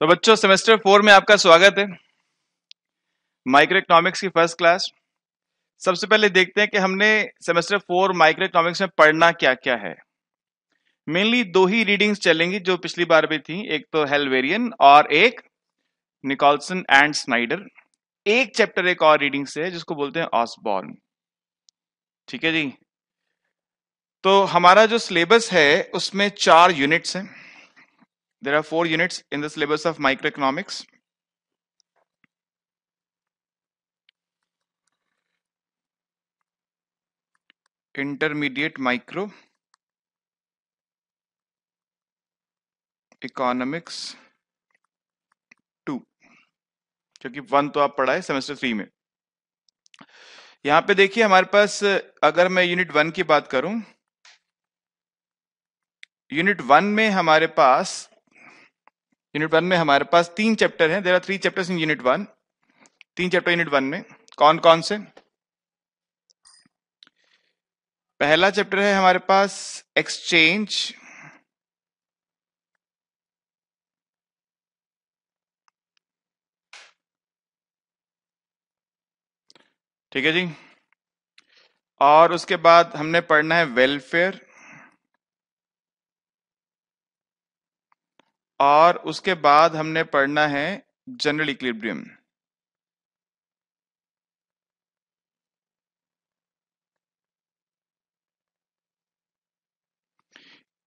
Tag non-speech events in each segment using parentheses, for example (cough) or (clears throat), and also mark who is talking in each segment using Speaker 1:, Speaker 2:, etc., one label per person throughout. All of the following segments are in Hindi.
Speaker 1: तो बच्चों सेमेस्टर फोर में आपका स्वागत है माइक्रो इकोनॉमिक्स की फर्स्ट क्लास सबसे पहले देखते हैं कि हमने सेमेस्टर फोर माइक्रो इकोनॉमिक्स में पढ़ना क्या क्या है मेनली दो ही रीडिंग्स चलेंगी जो पिछली बार भी थी एक तो हेलवेरियन और एक निकोलसन एंड स्नाइडर एक चैप्टर एक और रीडिंग से है जिसको बोलते हैं ऑसबॉर्न ठीक है जी तो हमारा जो सिलेबस है उसमें चार यूनिट्स हैं There are four units in the syllabus of microeconomics. Intermediate micro economics two क्योंकि वन तो आप पढ़ाए semester 3 mein yahan pe dekhiye hamare paas agar main unit 1 ki baat karu unit one में हमारे पास यूनिट वन में हमारे पास तीन चैप्टर हैं there are three chapters in unit one तीन चैप्टर यूनिट वन में कौन कौन से पहला चैप्टर है हमारे पास एक्सचेंज ठीक है जी और उसके बाद हमने पढ़ना है वेलफेयर और उसके बाद हमने पढ़ना है जनरल इक्विलिब्रियम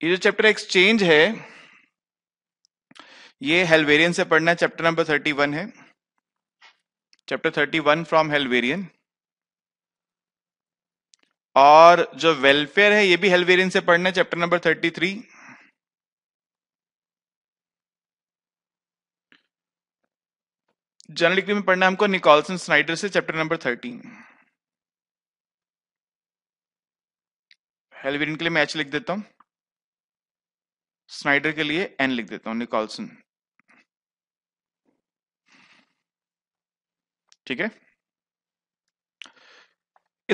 Speaker 1: ये जो चैप्टर एक्सचेंज है ये हेल्वेरियन से पढ़ना है चैप्टर नंबर थर्टी वन है chapter thirty one from Hal Varian और जो वेलफेयर है ये भी हेल्वेरियन से पढ़ना है chapter number thirty three general degree में पढ़ना हमको निकोलसन स्नाइडर से चैप्टर नंबर थर्टीन हेलविन के लिए मैं एच लिख देता हूं स्नाइडर के लिए एन लिख देता हूं निकोलसन ठीक है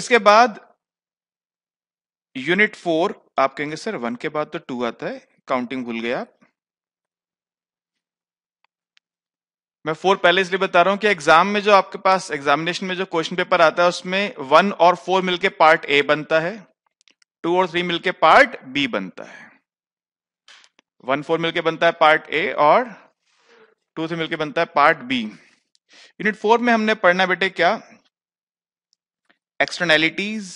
Speaker 1: इसके बाद यूनिट फोर आप कहेंगे सर वन के बाद तो टू आता है काउंटिंग भूल गए आप मैं फोर पहले इसलिए बता रहा हूं कि एग्जाम में जो आपके पास एग्जामिनेशन में जो क्वेश्चन पेपर आता है उसमें वन और फोर मिलके पार्ट ए बनता है टू और थ्री मिलके पार्ट बी बनता है वन फोर मिलके बनता है पार्ट ए और टू थ्री मिलके बनता है पार्ट बी यूनिट फोर में हमने पढ़ना बेटे क्या externalities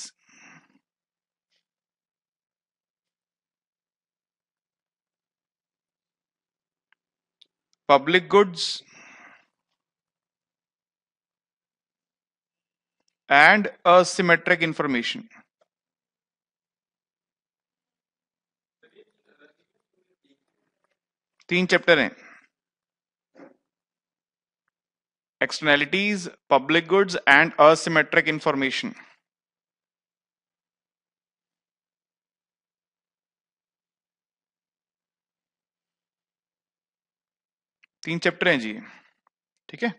Speaker 1: public goods and a symmetric information. Three chapter हैं externalities, public goods, and asymmetric information. Three chapter हैं Ji, ठीक है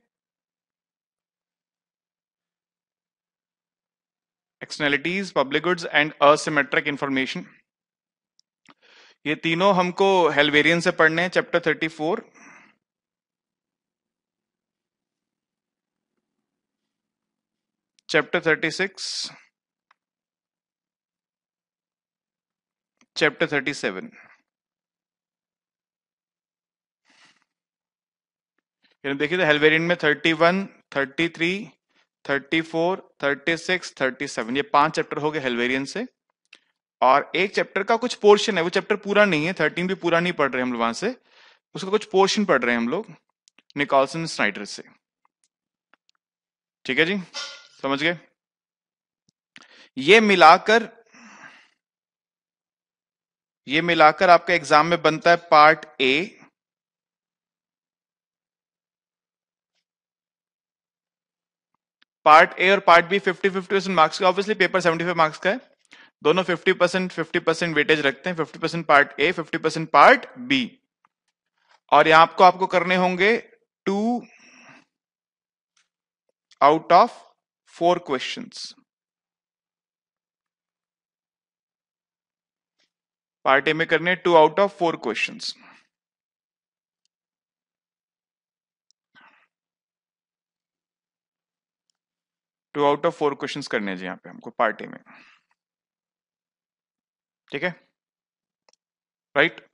Speaker 1: externalities public goods and asymmetric information ये तीनों हमको हेलवेरियन से पढ़ने हैं chapter thirty four chapter thirty six chapter thirty seven देखिए हेलवेरियन तो में thirty one thirty three six thirty 37 ये पांच चैप्टर हो गए हेलवेरियन से और एक चैप्टर का कुछ पोर्शन है वो चैप्टर पूरा नहीं है थर्टीन भी पूरा नहीं पढ़ रहे हम लोग वहां से उसका कुछ पोर्शन पढ़ रहे हैं हम लोग निकॉलसन स्नाइडर से ठीक है जी समझ गए ये मिलाकर ये मिलाकर आपका एग्जाम में बनता है पार्ट ए पार्ट ए और part B fifty fifty percent marks का obviously paper seventy five marks का है दोनों fifty percent fifty percent weightage रखते हैं fifty percent part A fifty percent part B और यहां आपको आपको करने होंगे two out of four questions part A में करने two out of four questions two out of four question करने जी यहाँ पे हमको पार्टी में ठीक है राइट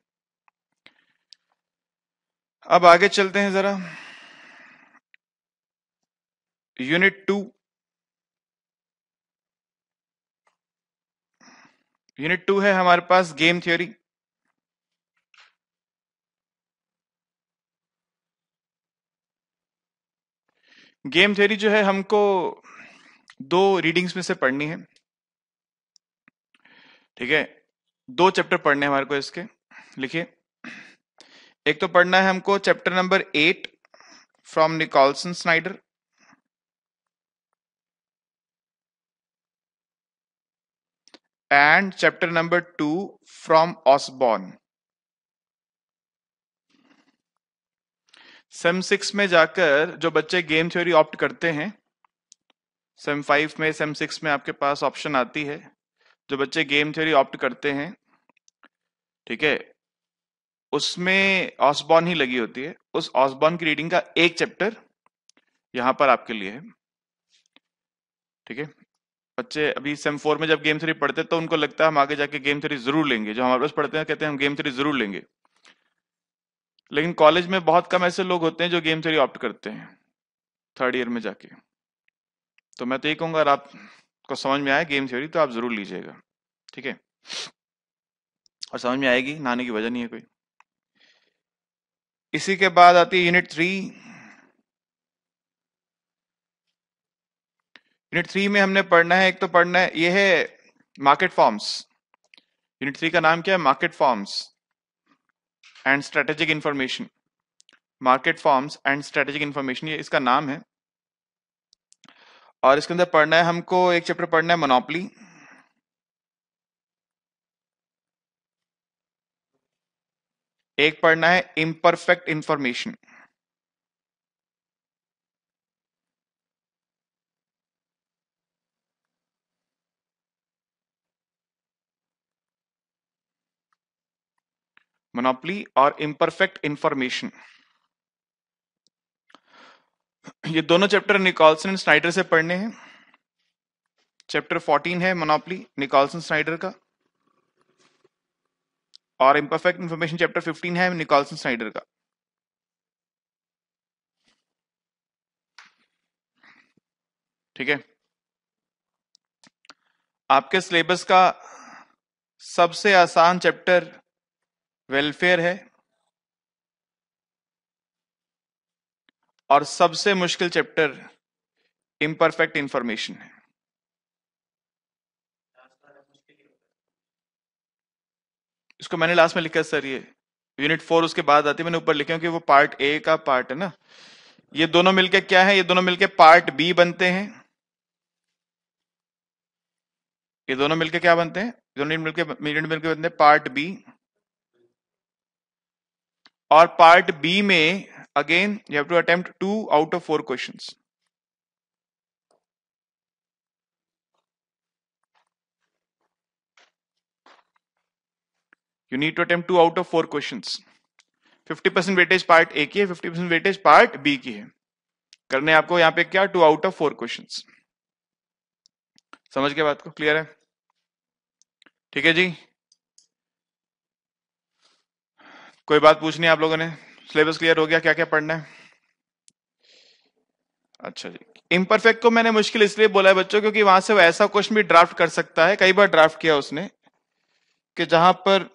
Speaker 1: अब आगे चलते हैं जरा यूनिट टू यूनिट टू है हमारे पास गेम थ्योरी गेम थ्योरी जो है हमको दो रीडिंग्स में से पढ़नी है ठीक है दो चैप्टर पढ़ने हमारे को इसके लिखिए एक तो पढ़ना है हमको chapter number eight from Nicholson Snyder and chapter number two from Osborne sem six में जाकर जो बच्चे गेम थ्योरी ऑप्ट करते हैं सेम फाइव में सेम सिक्स में आपके पास ऑप्शन आती है जो बच्चे गेम थ्योरी ऑप्ट करते हैं ठीक है उसमें ऑसबॉर्न ही लगी होती है उस ऑसबॉर्न की रीडिंग का एक चैप्टर यहां पर आपके लिए है ठीक है बच्चे अभी सेम फोर में जब गेम थ्री पढ़ते तो उनको लगता है हम आगे जाके गेम थ्री जरूर लेंगे जो हमारे पास पढ़ते हैं कहते हैं हम गेम थ्री जरूर लेंगे लेकिन कॉलेज में बहुत कम ऐसे लोग होते हैं जो गेम थ्री ऑप्ट करते हैं थर्ड ईयर में जाके तो मैं तो ये कहूंगा अगर आपको समझ में आए गेम थ्योरी तो आप ज़रूर लीजिएगा ठीक है और समझ में आएगी नहाने की वजह नहीं है कोई इसी के बाद आती है यूनिट थ्री यूनिट थ्री में हमने पढ़ना है एक तो पढ़ना है ये है मार्केट फॉर्म्स यूनिट थ्री का नाम क्या है market forms and strategic information market forms and strategic information ये इसका नाम है और इसके अंदर पढ़ना है हमको एक चैप्टर पढ़ना है मोनोपली एक पढ़ना है इम्परफेक्ट इंफॉर्मेशन मोनोपली और इम्परफेक्ट इंफॉर्मेशन (clears throat) ये दोनों चैप्टर निकॉलसन एंड स्नाइडर से पढ़ने हैं चैप्टर 14 है मोनोपली निकॉलसन स्नाइडर का और इम्परफेक्ट इंफॉर्मेशन चैप्टर 15 है निकॉलसन स्नाइडर का ठीक है आपके सिलेबस का सबसे आसान चैप्टर वेलफेयर है और सबसे मुश्किल चैप्टर इम्परफेक्ट इंफॉर्मेशन है इसको मैंने लास्ट में लिखा सर ये यूनिट फोर उसके बाद आती है मैंने ऊपर लिखा कि वो पार्ट ए का पार्ट है ना ये दोनों मिलके क्या है ये दोनों मिलके पार्ट बी बनते हैं ये दोनों मिलके क्या बनते हैं दोनों मिलके यूनिट मिलके बनते हैं पार्ट बी और पार्ट बी में again you have to attempt two out of four questions you need to attempt two out of four questions 50% weightage part a ki hai 50% weightage part B की है करने aapko yahan pe kya two out of four questions samajh gaye baat ko clear hai theek hai ji कोई बात पूछनी है आप लोगों ने सिलेबस क्लियर हो गया क्या क्या पढ़ना है अच्छा जी इम्परफेक्ट को मैंने मुश्किल इसलिए बोला है बच्चों क्योंकि वहां से वो ऐसा क्वेश्चन भी ड्राफ्ट कर सकता है कई बार ड्राफ्ट किया उसने कि जहां पर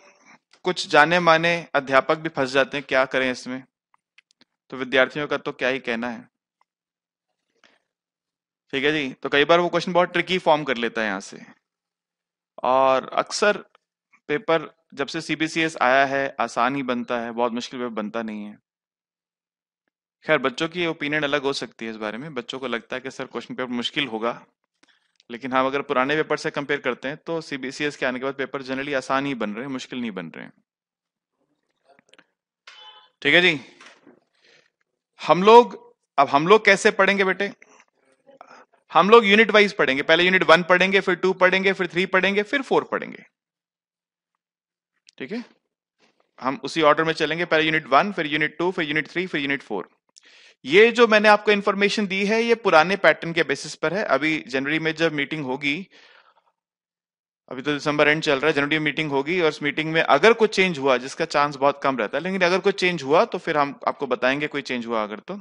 Speaker 1: कुछ जाने माने अध्यापक भी फंस जाते हैं क्या करें इसमें तो विद्यार्थियों का तो क्या ही कहना है ठीक है जी तो कई बार वो क्वेश्चन बहुत ट्रिकी फॉर्म कर लेता है यहाँ से और अक्सर पेपर जब से सीबीसीएस आया है आसान ही बनता है बहुत मुश्किल पेपर बनता नहीं है खैर बच्चों की ओपिनियन अलग हो सकती है इस बारे में बच्चों को लगता है कि सर क्वेश्चन पेपर मुश्किल होगा लेकिन हम अगर पुराने पेपर से कंपेयर करते हैं तो सीबीसीएस के आने के बाद पेपर जनरली आसान ही बन रहे हैं मुश्किल नहीं बन रहे हैं ठीक है जी हम लोग अब हम लोग कैसे पढ़ेंगे बेटे हम लोग यूनिट वाइज पढ़ेंगे पहले यूनिट वन पढ़ेंगे फिर टू पढ़ेंगे फिर थ्री पढ़ेंगे फिर फोर पढ़ेंगे ठीक है हम उसी ऑर्डर में चलेंगे पहले यूनिट वन फिर यूनिट टू फिर यूनिट थ्री फिर यूनिट फोर ये जो मैंने आपको इन्फॉर्मेशन दी है ये पुराने पैटर्न के बेसिस पर है अभी जनवरी में जब मीटिंग होगी अभी तो दिसंबर एंड चल रहा है जनवरी में मीटिंग होगी और उस मीटिंग में अगर कुछ चेंज हुआ जिसका चांस बहुत कम रहता है लेकिन अगर कुछ चेंज हुआ तो फिर हम आपको बताएंगे कोई चेंज हुआ अगर तो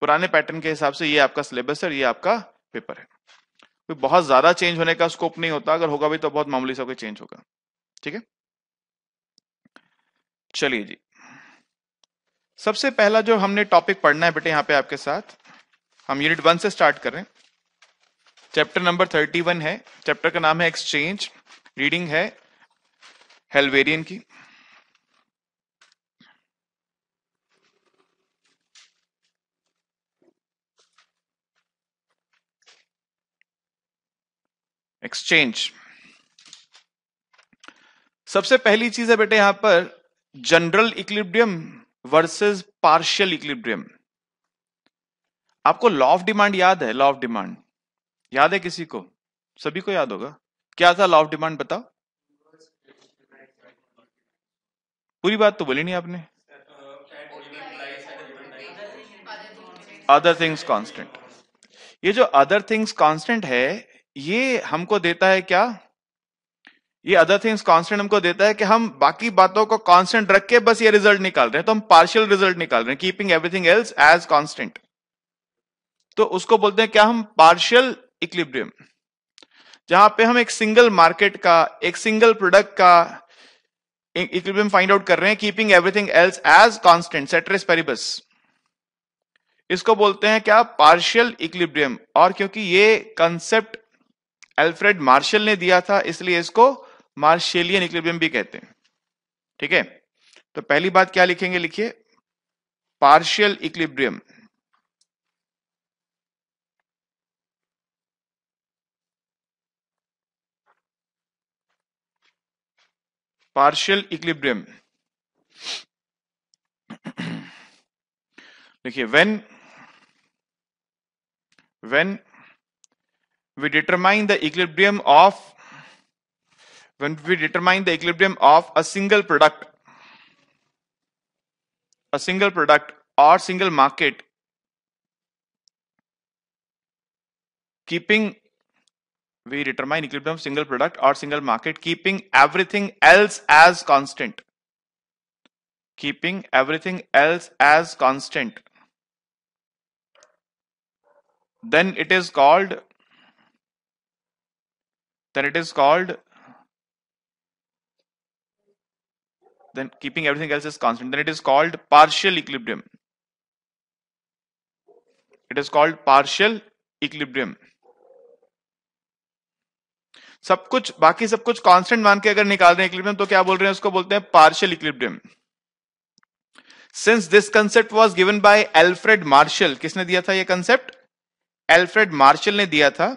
Speaker 1: पुराने पैटर्न के हिसाब से ये आपका सिलेबस है और ये आपका पेपर है कोई बहुत ज्यादा चेंज होने का स्कोप नहीं होता अगर होगा भी तो बहुत मामूली सा कोई चेंज होगा ठीक है चलिए जी सबसे पहला जो हमने टॉपिक पढ़ना है बेटे यहां पे आपके साथ हम यूनिट वन से स्टार्ट करें चैप्टर नंबर थर्टी वन है चैप्टर का नाम है एक्सचेंज रीडिंग है हेल्वेरियन की एक्सचेंज सबसे पहली चीज है बेटे यहां पर general equilibrium versus partial equilibrium आपको लॉ ऑफ डिमांड याद है लॉ ऑफ डिमांड याद है किसी को सभी को याद होगा क्या था लॉ ऑफ डिमांड बताओ पूरी बात तो बोली नहीं आपने अदर थिंग्स कांस्टेंट ये जो अदर थिंग्स कांस्टेंट है ये हमको देता है क्या ये अदर थिंग्स कॉन्स्टेंट हमको देता है कि हम बाकी बातों को कॉन्स्टेंट रख के बस ये रिजल्ट निकाल रहे हैं तो हम पार्शियल रिजल्ट निकाल रहे हैं keeping everything else as constant तो उसको बोलते हैं क्या हम पार्शियल इक्लिब्रियम जहां पे हम एक सिंगल मार्केट का एक सिंगल प्रोडक्ट का इक्लिब्रियम फाइंड आउट कर रहे हैं keeping everything else as constant ceteris paribus इसको बोलते हैं क्या पार्शियल इक्लिब्रियम और क्योंकि ये कंसेप्ट एल्फ्रेड मार्शल ने दिया था इसलिए इसको मार्शेलियन इक्विलिब्रियम भी कहते हैं ठीक है तो पहली बात क्या लिखेंगे लिखिए पार्शियल इक्विलिब्रियम पार्शियल इक्विलिब्रियम देखिए when when we determine the equilibrium of when we determine the equilibrium of a single product a single product or single market keeping we determine equilibrium of single product or single market keeping everything else as constant keeping everything else as constant then it is called then it is called then keeping everything else is constant then it is called partial equilibrium it is called partial equilibrium सब कुछ बाकी सब कुछ कांस्टेंट मान के अगर निकाल रहे हैं इक्लिब्रियम तो क्या बोल रहे हैं उसको बोलते हैं partial equilibrium since this concept was given by Alfred Marshall किसने दिया था ये कंसेप्ट एल्फ्रेड मार्शल ने दिया था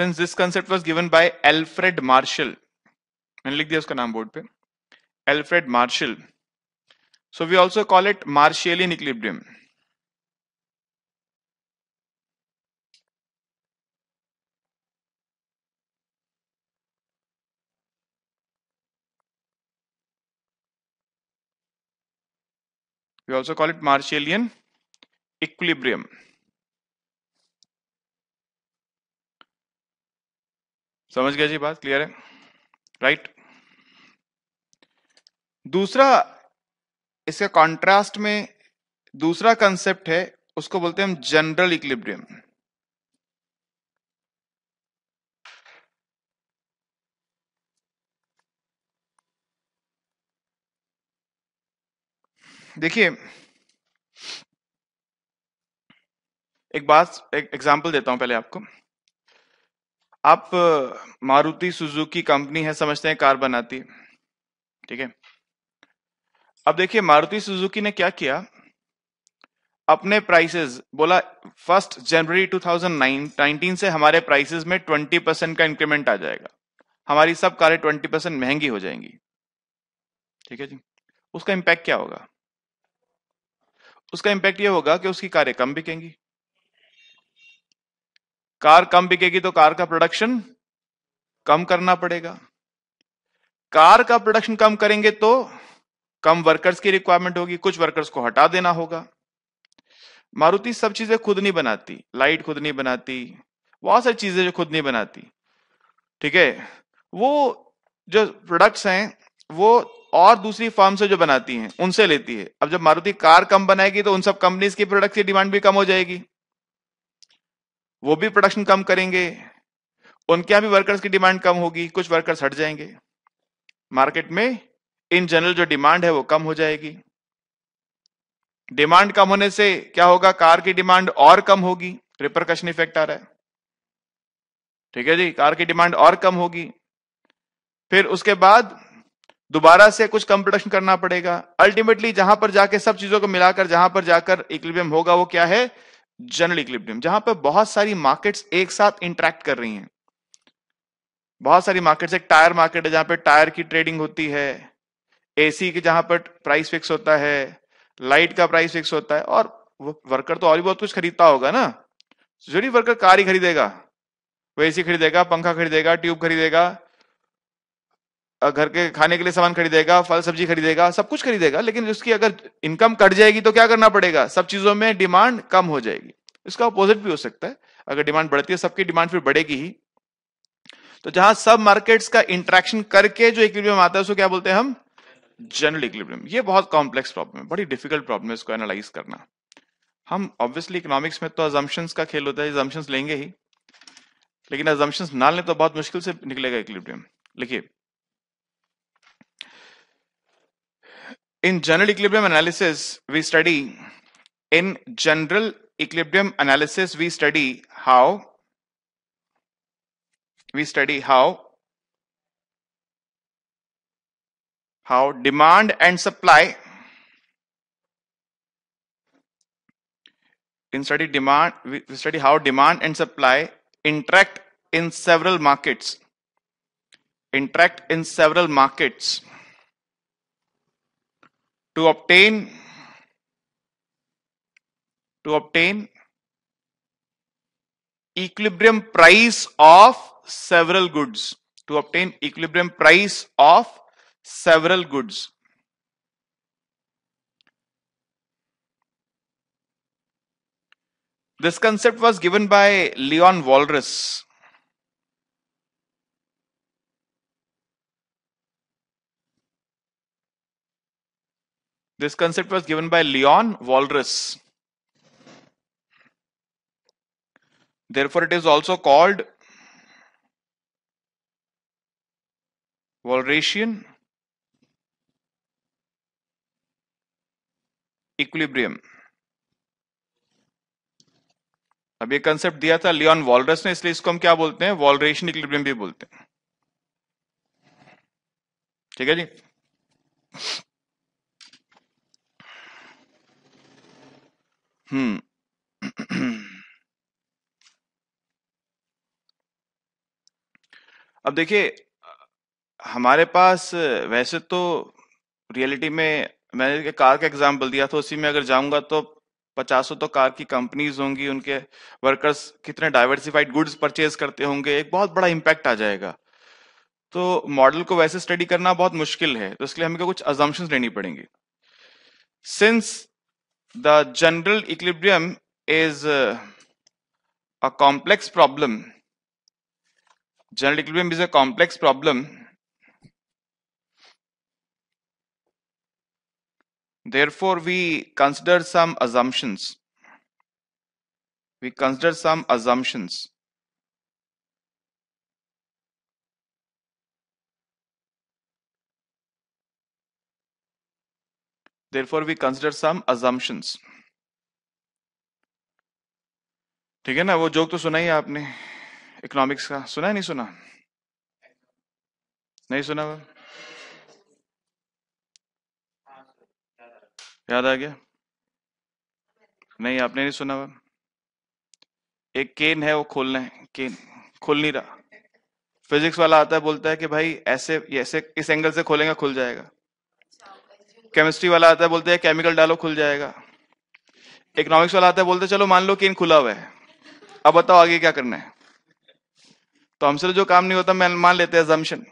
Speaker 1: since this concept was given by Alfred Marshall. And like this name board Alfred Marshall. So we also call it Marshallian equilibrium. We also call it Marshallian equilibrium. समझ गया जी बात क्लियर है राइट दूसरा इसके कॉन्ट्रास्ट में दूसरा कंसेप्ट है उसको बोलते हैं हम जनरल इक्लिब्रियम देखिए एक बात एक एग्जांपल देता हूं पहले आपको आप मारुति सुजुकी कंपनी है समझते हैं कार बनाती ठीक है अब देखिए मारुति सुजुकी ने क्या किया अपने प्राइसेस बोला फर्स्ट जनवरी 2019 से हमारे प्राइसेस में 20 परसेंट का इंक्रीमेंट आ जाएगा हमारी सब कारें 20 परसेंट महंगी हो जाएंगी ठीक है जी उसका इंपैक्ट क्या होगा उसका इंपैक्ट ये होगा कि उसकी कारें कम बिकेंगी कार कम बिकेगी तो कार का प्रोडक्शन कम करना पड़ेगा कार का प्रोडक्शन कम करेंगे तो कम वर्कर्स की रिक्वायरमेंट होगी कुछ वर्कर्स को हटा देना होगा मारुति सब चीजें खुद नहीं बनाती लाइट खुद नहीं बनाती बहुत सारी चीजें जो खुद नहीं बनाती ठीक है वो जो प्रोडक्ट्स हैं वो और दूसरी फर्म से जो बनाती हैं उनसे लेती है अब जब मारुति कार कम बनाएगी तो उन सब कंपनीज की प्रोडक्ट की डिमांड भी कम हो जाएगी वो भी प्रोडक्शन कम करेंगे उनके यहां भी वर्कर्स की डिमांड कम होगी कुछ वर्कर्स हट जाएंगे मार्केट में इन जनरल जो डिमांड है वो कम हो जाएगी डिमांड कम होने से क्या होगा कार की डिमांड और कम होगी रिपरकशन इफेक्ट आ रहा है ठीक है जी कार की डिमांड और कम होगी फिर उसके बाद दोबारा से कुछ कम प्रोडक्शन करना पड़ेगा अल्टीमेटली जहां पर जाके सब चीजों को मिलाकर जहां पर जाकर इक्विबियम होगा वो क्या है जनरल इक्विलिब्रियम जहां पर बहुत सारी मार्केट्स एक साथ इंटरेक्ट कर रही हैं बहुत सारी मार्केट्स एक टायर मार्केट है जहां पर टायर की ट्रेडिंग होती है एसी के जहां पर प्राइस फिक्स होता है लाइट का प्राइस फिक्स होता है और वर्कर तो और भी बहुत कुछ खरीदता होगा ना जरूरी वर्कर कार ही खरीदेगा वो एसी खरीदेगा पंखा खरीदेगा ट्यूब खरीदेगा घर के खाने के लिए सामान खरीदेगा फल सब्जी खरीदेगा सब कुछ खरीदेगा लेकिन उसकी अगर इनकम कट जाएगी तो क्या करना पड़ेगा सब चीजों में डिमांड कम हो जाएगी इसका अपोजिट भी हो सकता है अगर डिमांड बढ़ती है सबकी डिमांड फिर बढ़ेगी ही तो जहां सब मार्केट्स का इंट्रैक्शन करके जो इक्विलिब्रियम आता है उसको क्या बोलते हैं हम जनरल इक्विलिब्रियम ये बहुत कॉम्प्लेक्स प्रॉब्लम है बड़ी डिफिकल्ट प्रॉब्लम है इसको एनालाइज करना हम ऑब्वियसली इकोनॉमिक्स में तो अजम्पन्स का खेल होता है अजम्पन्स लेंगे ही लेकिन अजम्पन्स ना लें तो बहुत मुश्किल से निकलेगा इक्विलिब्रियम लिखिए In general equilibrium analysis, we study in general equilibrium analysis, we study how we study how how demand and supply in study demand we study how demand and supply interact in several markets interact in several markets to obtain to obtain equilibrium price of several goods to obtain equilibrium price of several goods this concept was given by leon walras This concept was given by Leon walrus Therefore, it is also called Walrasian equilibrium अब ये कंसेप्ट दिया था लियोन वॉलरस ने इसलिए इसको हम क्या बोलते हैं वॉलरेशन इक्विलिब्रियम भी बोलते हैं ठीक है जी Hmm. (clears throat) अब देखिए हमारे पास वैसे तो रियलिटी में मैंने एक कार का एग्जाम्पल दिया था उसी में अगर जाऊंगा तो पचासों तो कार की कंपनीज होंगी उनके वर्कर्स कितने डाइवर्सिफाइड गुड्स परचेज करते होंगे एक बहुत बड़ा इम्पैक्ट आ जाएगा तो मॉडल को वैसे स्टडी करना बहुत मुश्किल है तो इसलिए हमें कुछ अजम्पन्स लेनी पड़ेंगी since the general equilibrium is uh, a complex problem general equilibrium is a complex problem therefore we consider some assumptions we consider some assumptions therefore we consider some assumptions ठीक है ना वो जोक तो सुना ही आपने इकोनॉमिक्स का सुना है नहीं सुना नहीं सुना वो याद आ गया नहीं आपने नहीं सुना वो एक केन है वो खोलना है केन खुल नहीं रहा फिजिक्स वाला आता है बोलता है कि भाई ऐसे ऐसे इस एंगल से खोलेगा खुल जाएगा केमिस्ट्री वाला आता है बोलते हैं केमिकल डालो खुल जाएगा इकोनॉमिक्स वाला आता है बोलते चलो मान लो कि इन खुला हुआ है अब बताओ आगे क्या करना है तो हमसे जो काम नहीं होता मान लेते हैं जम्शन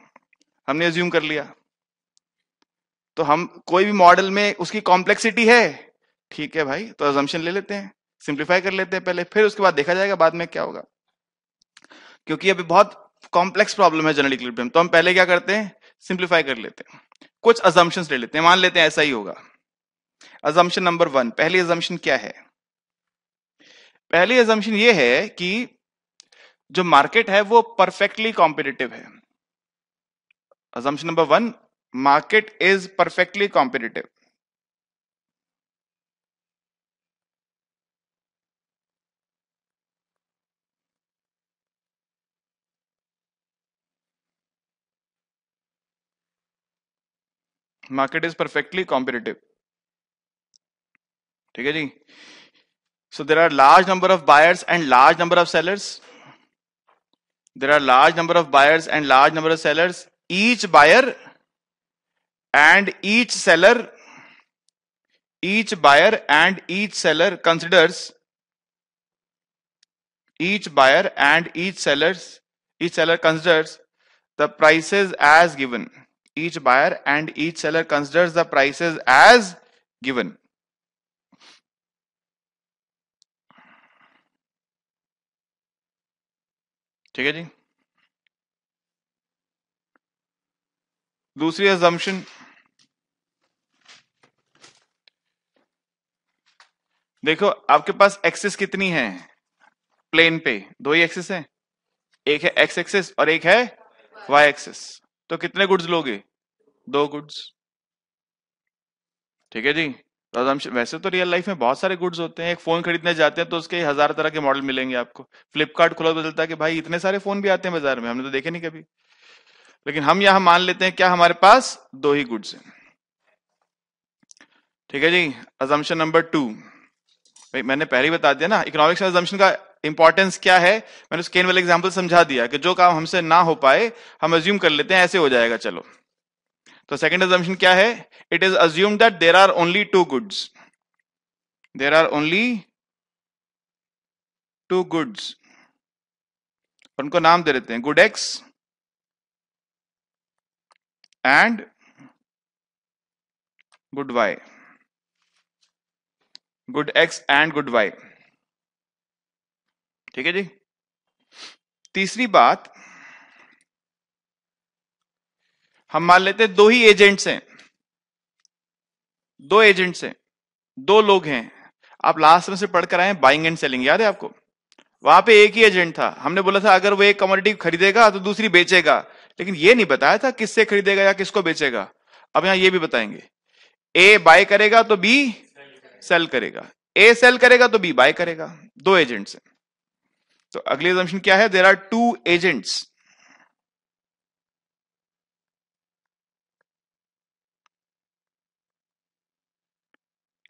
Speaker 1: हमने एज्यूम कर लिया तो हम कोई भी मॉडल में उसकी कॉम्प्लेक्सिटी है ठीक है भाई तो एजम्पन ले लेते हैं सिंप्लीफाई कर लेते हैं पहले फिर उसके बाद देखा जाएगा बाद में क्या होगा क्योंकि अभी बहुत कॉम्प्लेक्स प्रॉब्लम है जनरल इक्विलिब्रियम तो हम पहले क्या करते हैं सिंप्लीफाई कर लेते हैं कुछ अजम्पन ले लेते हैं मान लेते हैं ऐसा ही होगा अजम्पन नंबर वन पहली अजम्पन क्या है पहली अजम्पन ये है कि जो मार्केट है वो परफेक्टली कॉम्पिटेटिव है assumption number one market is perfectly competitive market is perfectly competitive so there are large number of buyers and large number of sellers there are large number of buyers and large number of sellers each buyer and each seller each buyer and each seller considers each buyer and each sellers each seller considers the prices as given each buyer and each seller considers the prices as given ठीक है जी दूसरी assumption देखो आपके पास एक्सेस कितनी है प्लेन पे दो ही एक्सेस है एक है एक्स एक्सेस और एक है वाई एक्सेस तो कितने गुड्स लोगे दो गुड्स ठीक है जी तो वैसे तो रियल लाइफ में बहुत सारे गुड्स होते हैं एक फोन खरीदने जाते हैं तो उसके हजार तरह के मॉडल मिलेंगे आपको फ्लिपकार्ट खुला बदलता है कि भाई इतने सारे फोन भी आते हैं बाजार में हमने तो देखे नहीं कभी लेकिन हम यहां मान लेते हैं क्या हमारे पास दो ही गुड्स हैं ठीक है जी अजम्पन नंबर टू भाई मैंने पहले ही बता दिया ना इकोनॉमिक्स का इंपॉर्टेंस क्या है मैंने स्केन वाला एग्जाम्पल समझा दिया कि जो काम हमसे ना हो पाए हम अज्यूम कर लेते हैं ऐसे हो जाएगा चलो तो सेकेंड एजम्पन क्या है it is assume that there are only two goods there are only two goods उनको नाम दे देते हैं good X and good Y good X and good Y ठीक है जी तीसरी बात हम मान लेते हैं दो ही एजेंट्स हैं दो एजेंट्स हैं दो लोग हैं आप लास्ट में से पढ़कर आए बाइंग एंड सेलिंग याद है आपको वहां पे एक ही एजेंट था हमने बोला था अगर वो एक कमोडिटी खरीदेगा तो दूसरी बेचेगा लेकिन ये नहीं बताया था किससे खरीदेगा या किसको बेचेगा अब यहां ये भी बताएंगे ए बाय करेगा तो बी सेल करेगा ए सेल करेगा तो बी बाय करेगा दो एजेंट्स हैं तो अगली एजम्पन क्या है there are two agents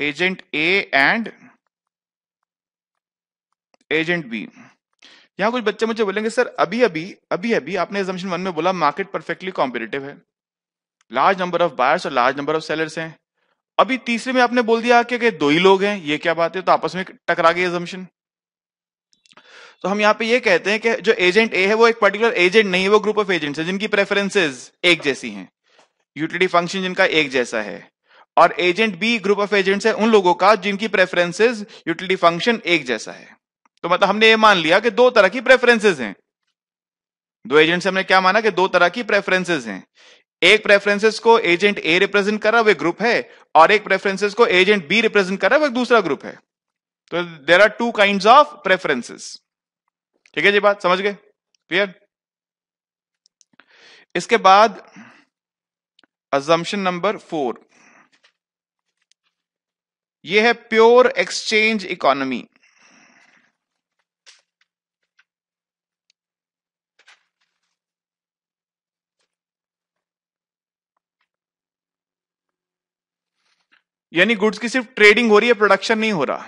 Speaker 1: agent A and agent B यहां कुछ बच्चे मुझे बोलेंगे सर अभी अभी अभी अभी आपने एजम्पन वन में बोला मार्केट परफेक्टली कॉम्पिटेटिव है लार्ज नंबर ऑफ बायर्स और लार्ज नंबर ऑफ सेलर्स हैं अभी तीसरे में आपने बोल दिया कि, दो ही लोग हैं ये क्या बात है तो आपस में टकरा गई एजम्पन तो हम यहाँ पे ये कहते हैं कि जो एजेंट ए है वो एक पर्टिकुलर एजेंट नहीं है वो ग्रुप ऑफ एजेंट्स है जिनकी प्रेफरेंसेज एक जैसी हैं यूटिलिटी फंक्शन जिनका एक जैसा है और agent B group of agents है उन लोगों का जिनकी प्रेफरेंसेज यूटिलिटी फंक्शन एक जैसा है तो मतलब हमने ये मान लिया कि दो तरह की प्रेफरेंसेज हैं दो एजेंट से हमने क्या माना कि दो तरह की प्रेफरेंसेज हैं एक प्रेफरेंसेस को एजेंट ए रिप्रेजेंट कर रहा है वो ग्रुप है और एक प्रेफरेंसेस को एजेंट बी रिप्रेजेंट कर रहा है वो दूसरा ग्रुप है तो there are two kind of preferences ठीक है जी बात समझ गए क्लियर इसके बाद अजम्पन नंबर फोर यह है प्योर एक्सचेंज इकोनॉमी यानी गुड्स की सिर्फ ट्रेडिंग हो रही है प्रोडक्शन नहीं हो रहा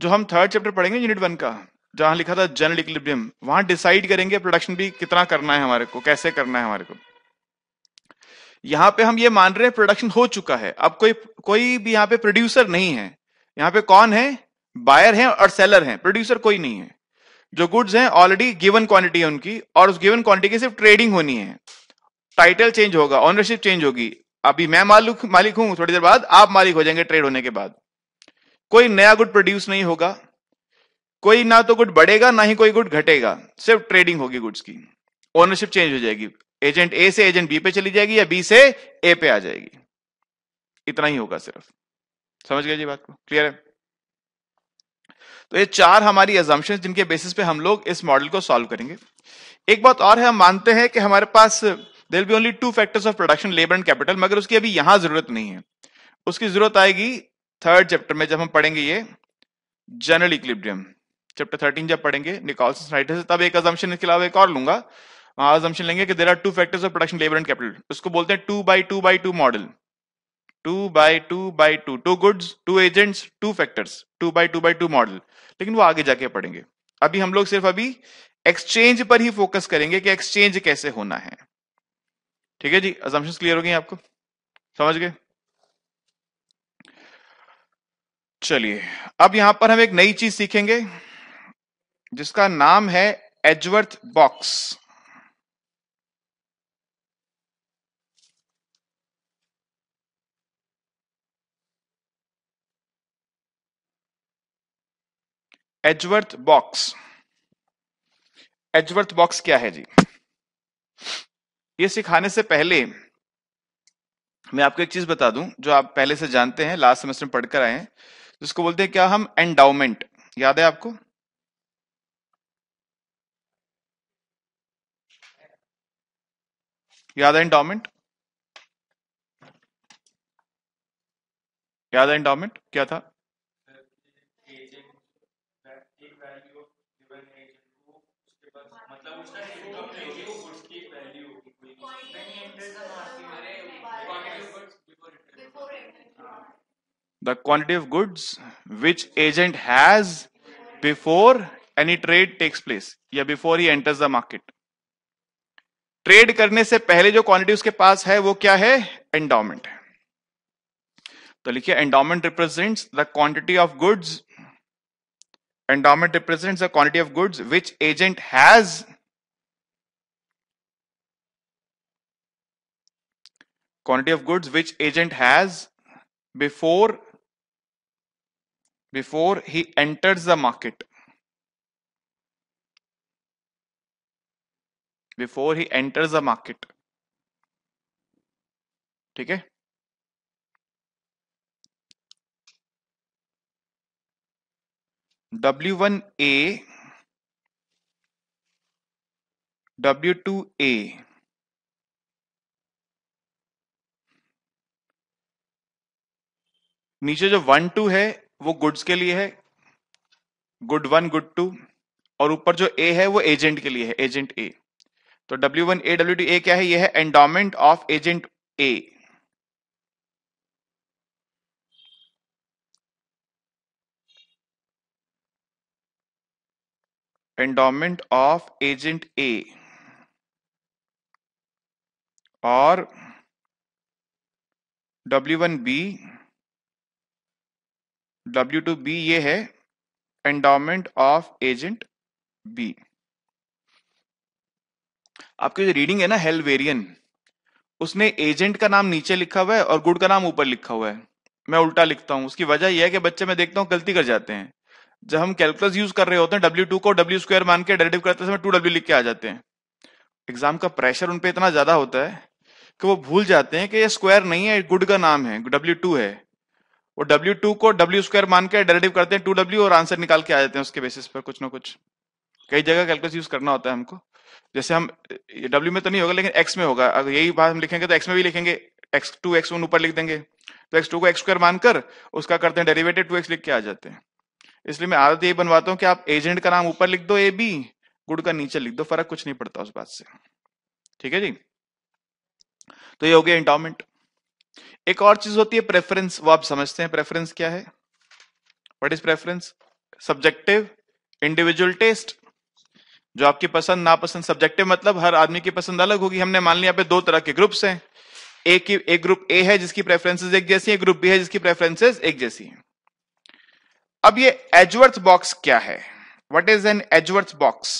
Speaker 1: जो हम थर्ड चैप्टर पढ़ेंगे यूनिट वन का जहां लिखा था जनरल इक्विलिब्रियम वहां डिसाइड करेंगे प्रोडक्शन भी कितना करना है हमारे को कैसे करना है हमारे को यहां पे हम ये मान रहे हैं प्रोडक्शन हो चुका है अब कोई कोई भी यहां पे प्रोड्यूसर नहीं है यहां पे कौन है बायर है और सेलर है प्रोड्यूसर कोई नहीं है जो गुड्स हैं ऑलरेडी गिवन क्वांटिटी है उनकी और उस गिवन क्वांटिटी की सिर्फ ट्रेडिंग होनी है टाइटल चेंज होगा ऑनरशिप चेंज होगी अभी मैं मालिक मालिक हूं थोड़ी देर बाद आप मालिक हो जाएंगे ट्रेड होने के बाद कोई नया गुड प्रोड्यूस नहीं होगा कोई ना तो गुड बढ़ेगा ना ही कोई गुड घटेगा सिर्फ ट्रेडिंग होगी गुड्स की ओनरशिप चेंज हो जाएगी एजेंट ए से एजेंट बी पे चली जाएगी या बी से ए पे आ जाएगी इतना ही होगा सिर्फ समझ गए जी बात को क्लियर है तो ये चार हमारी एजम्पन जिनके बेसिस पे हम लोग इस मॉडल को सॉल्व करेंगे एक बात और है हम मानते हैं कि हमारे पास there be only two factors of production labour and capital मगर उसकी अभी यहां जरूरत नहीं है उसकी जरूरत आएगी थर्ड चैप्टर में जब हम पढ़ेंगे ये जनरल इक्लिब्रियम चैप्टर थर्टीन जब पढ़ेंगे निकॉल्सन स्नाइडर से तब एक अजम्पशन इसके अलावा एक और लूंगा वहां अजम्पशन लेंगे कि there are two factors of production labour and capital उसको बोलते हैं two by two by two model two by two by two two goods two agents two factors two by two by two model लेकिन वो आगे जाके पढ़ेंगे अभी हम लोग सिर्फ अभी एक्सचेंज पर ही फोकस करेंगे कि एक्सचेंज कैसे होना है ठीक है जी अजम्पन क्लियर हो गई आपको समझ गए चलिए अब यहां पर हम एक नई चीज सीखेंगे जिसका नाम है Edgeworth box Edgeworth box Edgeworth box क्या है जी ये सिखाने से पहले मैं आपको एक चीज बता दूं जो आप पहले से जानते हैं लास्ट सेमेस्टर में पढ़कर आए हैं जिसको बोलते हैं क्या हम एंडाउमेंट याद है आपको You are the endowment. क्या था इंडोमेंट क्या था the quantity of goods which agent has before any trade takes place yeah before he enters the market trade करने से पहले जो क्वांटिटी उसके पास है वो क्या है एंडोमेंट तो लिखिए endowment represents the quantity of goods endowment represents the quantity of goods which agent has quantity of goods which agent has before before he enters the market before he enter the market ठीक है W one A W two A नीचे जो वन टू है वो गुड्स के लिए है गुड वन गुड टू और ऊपर जो ए है वो एजेंट के लिए है एजेंट ए तो W one A W A क्या है यह है endowment of agent A endowment of agent A और W one B W two B ये है एंडोमेंट ऑफ एजेंट बी आपकी जो रीडिंग है ना वेरियन उसने एजेंट का नाम नीचे लिखा हुआ है और गुड का नाम ऊपर लिखा हुआ है मैं उल्टा लिखता हूँ उसकी वजह यह है कि बच्चे मैं देखता हूँ गलती कर जाते हैं जब हम कैलकुलस यूज कर रहे होते हैं डब्ल्यू टू को डब्ल्यू स्क्वायर मान के डेरेटिव करते समय टू डब्ल्यू लिख के आ जाते हैं एग्जाम का प्रेशर उनपे इतना ज्यादा होता है कि वो भूल जाते हैं कि ये स्क्वायर नहीं है गुड का नाम है डब्ल्यू टू है वो डब्ल्यू टू को डब्ल्यू स्क्वायर मान के डेरेटिव करते हैं टू डब्ल्यू और आंसर निकाल के आ जाते हैं उसके बेसिस पर कुछ ना कुछ कई जगह कैलकुलस यूज करना होता है हमको जैसे हम डब्ल्यू में तो नहीं होगा लेकिन एक्स में होगा अगर यही बात हम लिखेंगे तो एक्स में भी लिखेंगे एक्स टू एक्स वन ऊपर लिख देंगे तो एक्स टू को एक्स स्क्वायर मानकर उसका करते हैं डेरिवेटिव टू एक्स लिख के आ जाते हैं इसलिए मैं आदत यही बनवाता हूँ कि आप एजेंट का नाम ऊपर लिख दो ए बी गुड का नीचे लिख दो फर्क कुछ नहीं पड़ता उस बात से ठीक है जी तो ये हो गया इंटॉमेंट एक और चीज होती है प्रेफरेंस वो आप समझते हैं प्रेफरेंस क्या है what is preference subjective individual taste जो आपकी पसंद नापसंद सब्जेक्टिव मतलब हर आदमी की पसंद अलग होगी हमने मान लिया पे दो तरह के ग्रुप्स हैं एक की एक ग्रुप ए है जिसकी प्रेफरेंसेस एक जैसी है ग्रुप बी है जिसकी प्रेफरेंसेस एक जैसी है अब ये एजवर्थ बॉक्स क्या है what is an Edgeworth box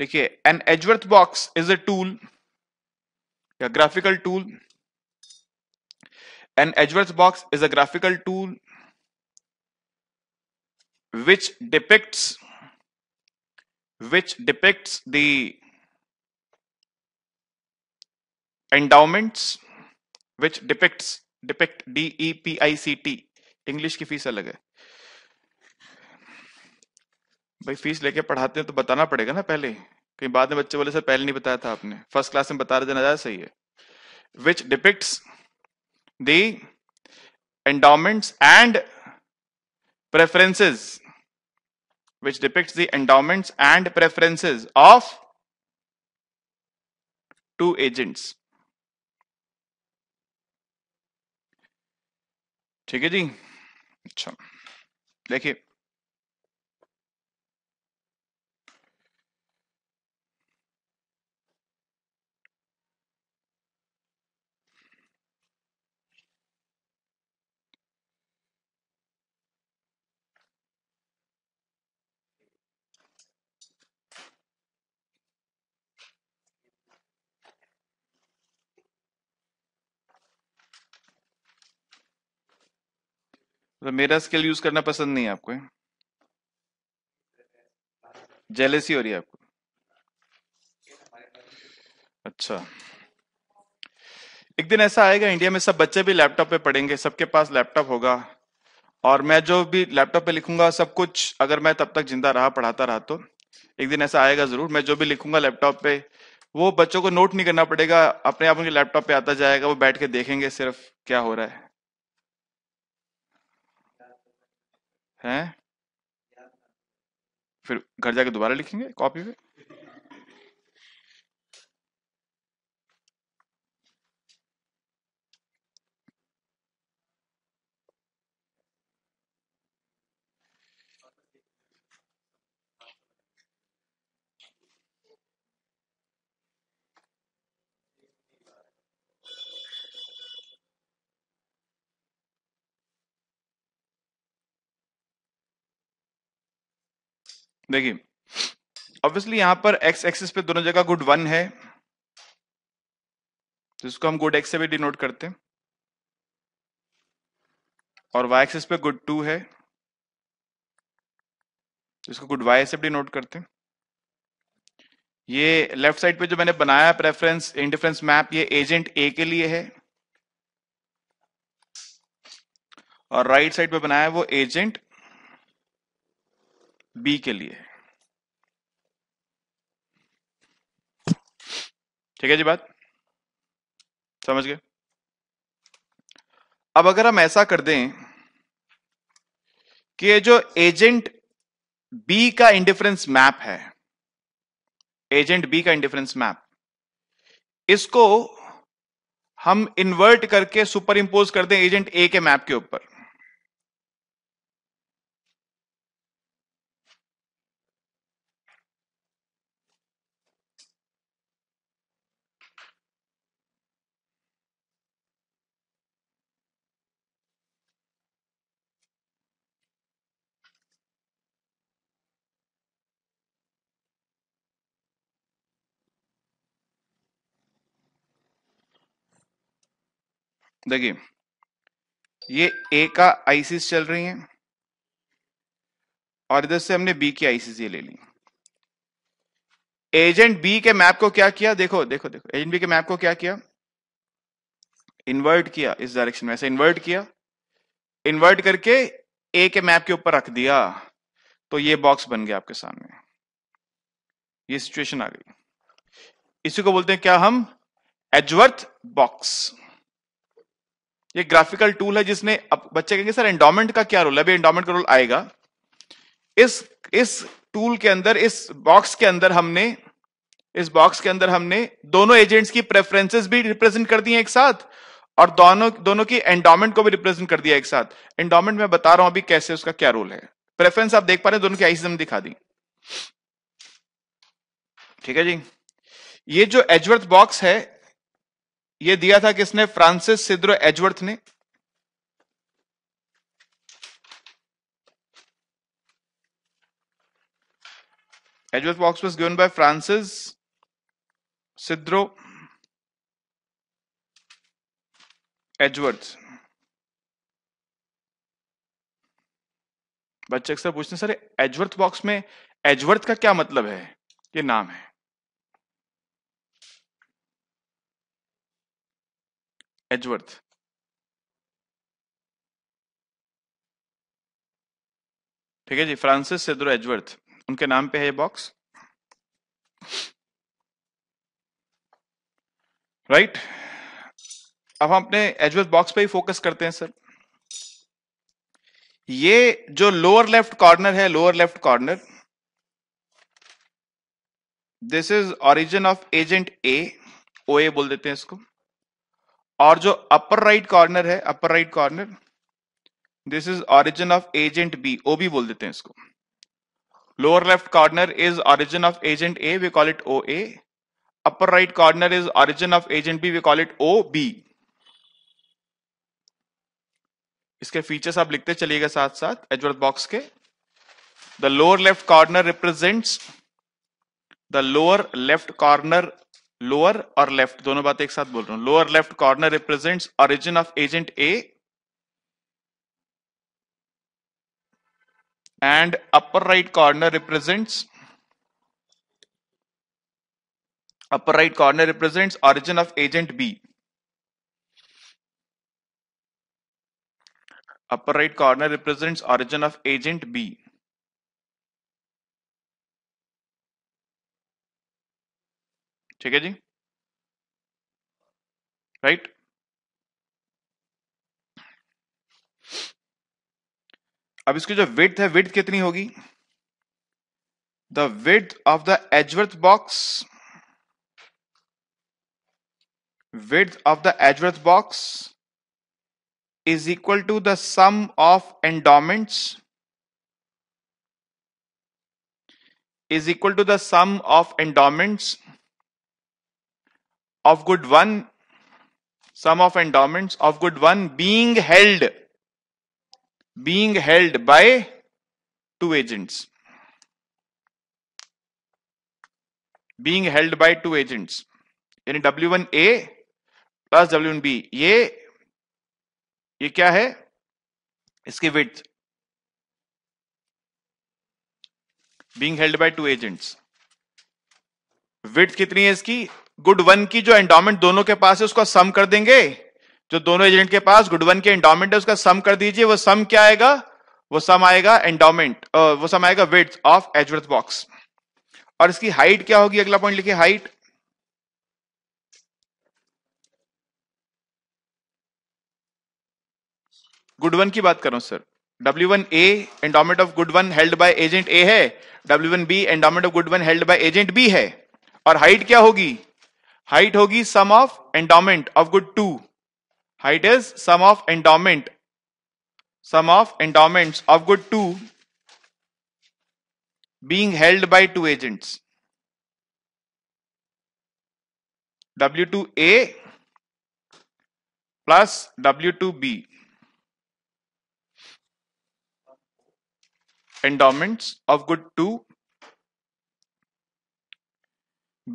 Speaker 1: लिखिए an Edgeworth box is a tool या graphical tool An Edgeworth-Box is a graphical tool which depicts which depicts the endowments which depicts depict d e p i c t english ki fees alag hai भाई फीस लेके पढ़ाते हैं तो बताना पड़ेगा ना पहले कहीं बाद में बच्चे बोले सर पहले नहीं बताया था आपने फर्स्ट क्लास में बता रहे जाना ज्यादा सही है which depicts the endowments and preferences which depicts the endowments and preferences of two agents ठीक है जी अच्छा देखिए तो मेरा स्किल यूज करना पसंद नहीं है आपको जेलेसी हो रही है आपको अच्छा एक दिन ऐसा आएगा इंडिया में सब बच्चे भी लैपटॉप पे पढ़ेंगे सबके पास लैपटॉप होगा और मैं जो भी लैपटॉप पे लिखूंगा सब कुछ अगर मैं तब तक जिंदा रहा पढ़ाता रहा तो एक दिन ऐसा आएगा जरूर मैं जो भी लिखूंगा लैपटॉप पे वो बच्चों को नोट नहीं करना पड़ेगा अपने आप उनके लैपटॉप पे आता जाएगा वो बैठ के देखेंगे सिर्फ क्या हो रहा है हैं फिर घर जाके दोबारा लिखेंगे कॉपी पे देखिए ऑब्वियसली यहां पर एक्स एक्सिस पे दोनों जगह गुड वन है जिसको तो हम गुड एक्स से भी डिनोट करते हैं और वाई एक्सिस पे गुड टू है जिसको गुड वाई से डिनोट करते हैं ये लेफ्ट साइड पे जो मैंने बनाया प्रेफरेंस इंडिफरेंस मैप ये एजेंट ए के लिए है और राइट right साइड पे बनाया वो एजेंट बी के लिए ठीक है जी बात समझ गए अब अगर हम ऐसा कर दें कि ये जो एजेंट बी का इंडिफरेंस मैप है एजेंट बी का इंडिफरेंस मैप इसको हम इन्वर्ट करके सुपर इंपोज कर दें एजेंट ए के मैप के ऊपर देखिए ये ए का आईसीस चल रही है और इधर से हमने बी की आईसीस ये ले ली एजेंट बी के मैप को क्या किया देखो देखो देखो एजेंट बी के मैप को क्या किया इन्वर्ट किया इस डायरेक्शन में ऐसे इन्वर्ट किया इन्वर्ट करके ए के मैप के ऊपर रख दिया तो ये बॉक्स बन गया आपके सामने ये सिचुएशन आ गई इसी को बोलते हैं क्या हम एजवर्थ बॉक्स ये ग्राफिकल टूल है जिसने अब बच्चे कहेंगे सर एंडोमेंट का क्या रोल है एंडोमेंट का रोल आएगा इस इस टूल के अंदर इस बॉक्स के अंदर हमने इस बॉक्स के अंदर हमने दोनों एजेंट्स की प्रेफरेंसेस भी रिप्रेजेंट कर दी है एक साथ और दोनों दोनों की एंडोमेंट को भी रिप्रेजेंट कर दिया एक साथ एंडोमेंट में बता रहा हूं अभी कैसे उसका क्या रोल है प्रेफरेंस आप देख पा रहे हैं दोनों की आईसी हमने दिखा दी ठीक है जी ये जो एजवर्थ बॉक्स है ये दिया था किसने फ्रांसिस सिद्रो एजवर्थ ने Edgeworth box was given by Francis Ysidro Edgeworth बच्चे अक्सर पूछते हैं सर एजवर्थ बॉक्स में एजवर्थ का क्या मतलब है ये नाम है edgeworth ठीक है जी फ्रांसिस सिद्रो एजवर्थ उनके नाम पे है ये बॉक्स राइट अब हम अपने एजवर्थ बॉक्स पे ही फोकस करते हैं सर ये जो लोअर लेफ्ट कॉर्नर है lower left corner this is origin of agent A O A बोल देते हैं इसको और जो अपर राइट कॉर्नर है upper right corner this is origin of agent B O भी बोल देते हैं इसको lower left corner is origin of agent A we call it O A right corner is origin of agent B we call it O B इसके फीचर्स आप लिखते चलिएगा साथ साथ एजवर्थ बॉक्स के the lower left corner represents the lower left corner lower और लेफ्ट दोनों बात एक साथ बोल रहा हूं lower left corner represent origin of agent A and upper right corner represent upper right corner represent origin of agent B upper right corner represent origin of agent B ठीक है जी राइट अब इसकी जो विथ है विथ कितनी होगी the width of the Edgeworth box width of the Edgeworth box is equal to the sum of endowments is equal to the sum of endowments of good one, sum of endowments of good one being held, being held by two agents. Being held by two agents. w1 a plus w1 b ye ye kya hai iski width being held by two agents width kitni hai iski good one की जो एंडोमेंट दोनों के पास है उसका सम कर देंगे जो दोनों एजेंट के पास गुड वन के एंडोमेंट है उसका सम कर दीजिए वो सम क्या आएगा वो सम आएगा एंडोमेंट वो सम आएगा वेट ऑफ एजवर्थ बॉक्स और इसकी हाइट क्या होगी अगला पॉइंट लिखिए हाइट गुड वन की बात कर रहा हूं sir W one A endowment of good one held by agent A है W one B endowment of good one held by agent B है और हाइट क्या होगी हाइट होगी sum of endowment of good two height is sum of endowment sum of endowments of good two being held by two agents W two A plus W two B endowments of good two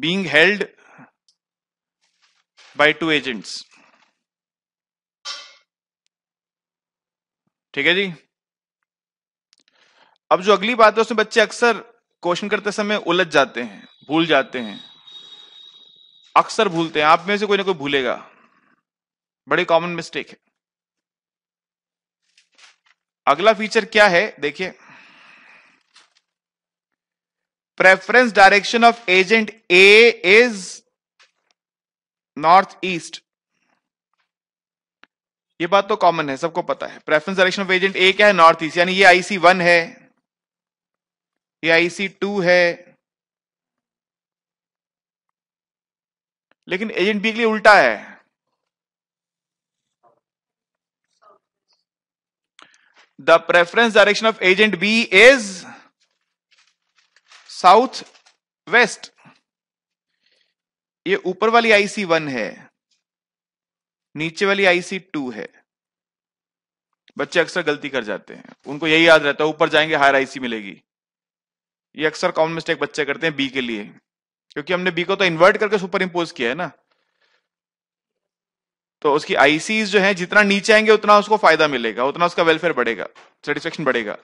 Speaker 1: being held by two agents ठीक है जी अब जो अगली बात है उसमें बच्चे अक्सर क्वेश्चन करते समय उलझ जाते हैं भूल जाते हैं अक्सर भूलते हैं आप में से कोई ना कोई भूलेगा बड़ी कॉमन मिस्टेक है अगला फीचर क्या है देखिए preference direction of agent A is north east ये बात तो कॉमन है सबको पता है preference direction of agent A क्या है नॉर्थ ईस्ट यानी ये आईसी वन है ये आईसी टू है लेकिन एजेंट बी के लिए उल्टा है the preference direction of agent B is south west ये ऊपर वाली आईसी वन है नीचे वाली आईसी टू है बच्चे अक्सर गलती कर जाते हैं उनको यही याद रहता है ऊपर जाएंगे हायर आईसी मिलेगी ये अक्सर कॉमन मिस्टेक बच्चे करते हैं बी के लिए क्योंकि हमने बी को तो इन्वर्ट करके सुपर इम्पोज किया है ना तो उसकी आईसी जो है जितना नीचे आएंगे उतना उसको फायदा मिलेगा उतना उसका वेलफेयर बढ़ेगा सेटिस्फेक्शन बढ़ेगा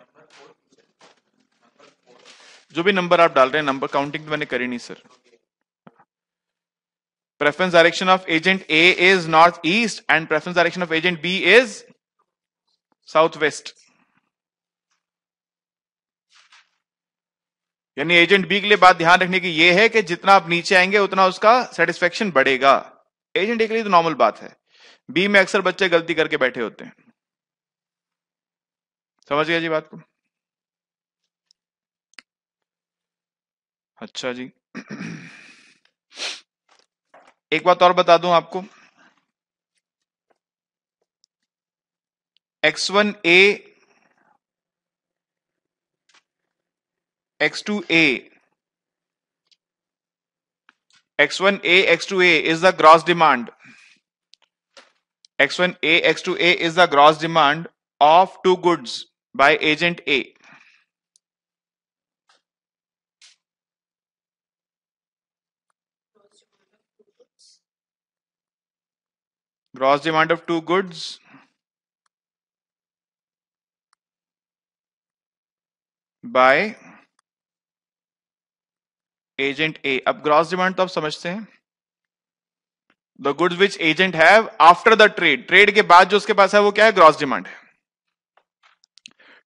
Speaker 1: जो भी नंबर आप डाल रहे हैं नंबर काउंटिंग तो मैंने करी नहीं sir preference direction of agent A is northeast and preference direction of agent B is southwest. यानी एजेंट बी के लिए बात ध्यान रखने की यह है कि जितना आप नीचे आएंगे उतना उसका सेटिस्फेक्शन बढ़ेगा एजेंट ए के लिए तो नॉर्मल बात है बी में अक्सर बच्चे गलती करके बैठे होते हैं समझ गया जी बात को अच्छा जी एक बात और बता दूं आपको x one x2 x two a x one is x two A is the gross demand x one gross x two A is the gross demand of two goods by agent A. gross demand of two goods by agent A अब ग्रॉस डिमांड तो आप समझते हैं the goods which agent have after the trade trade के बाद जो उसके पास है वो क्या है ग्रॉस डिमांड है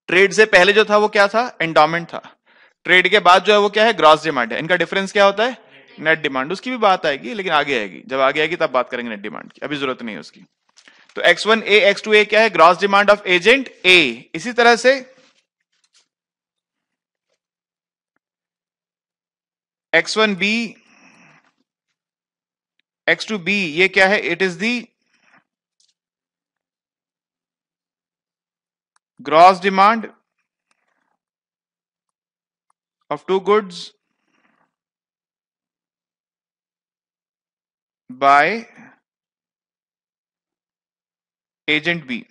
Speaker 1: ट्रेड से पहले जो था वो क्या था एंडोमेंट था ट्रेड के बाद जो है वो क्या है ग्रॉस डिमांड है इनका डिफरेंस क्या होता है नेट डिमांड उसकी भी बात आएगी लेकिन आगे आएगी जब आगे आएगी तब बात करेंगे नेट डिमांड की अभी जरूरत नहीं है उसकी तो x one A x two A क्या है gross demand of agent A इसी तरह से x one B x two B ये क्या है it is the gross demand of two goods by agent B.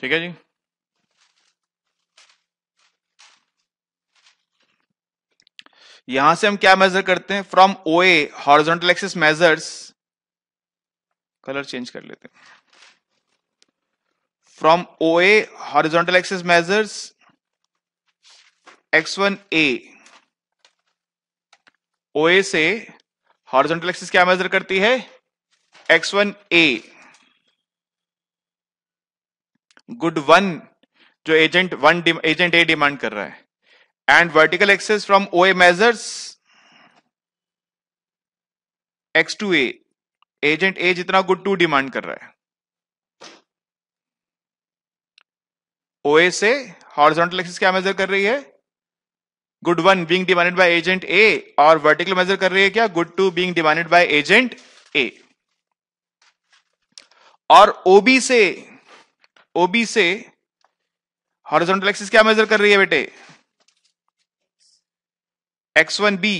Speaker 1: ठीक है जी यहां से हम क्या मेजर करते हैं from O A horizontal axis measures colour change कर लेते हैं from O A horizontal axis measures x one A O A से हॉरिजॉन्टल एक्सिस क्या मेजर करती है x one A good one जो agent one agent A demand कर रहा है and vertical axis from O A measures x two A agent A जितना गुड टू डिमांड कर रहा है ओ ए से हॉरिजॉन्टल एक्सिस क्या मेजर कर रही है good one being demanded by agent A और वर्टिकल मेजर कर रही है क्या good two being demanded by agent A और ओबी से ओबी से हॉरिजॉन्टल एक्सिस क्या मेजर कर रही है बेटे x one B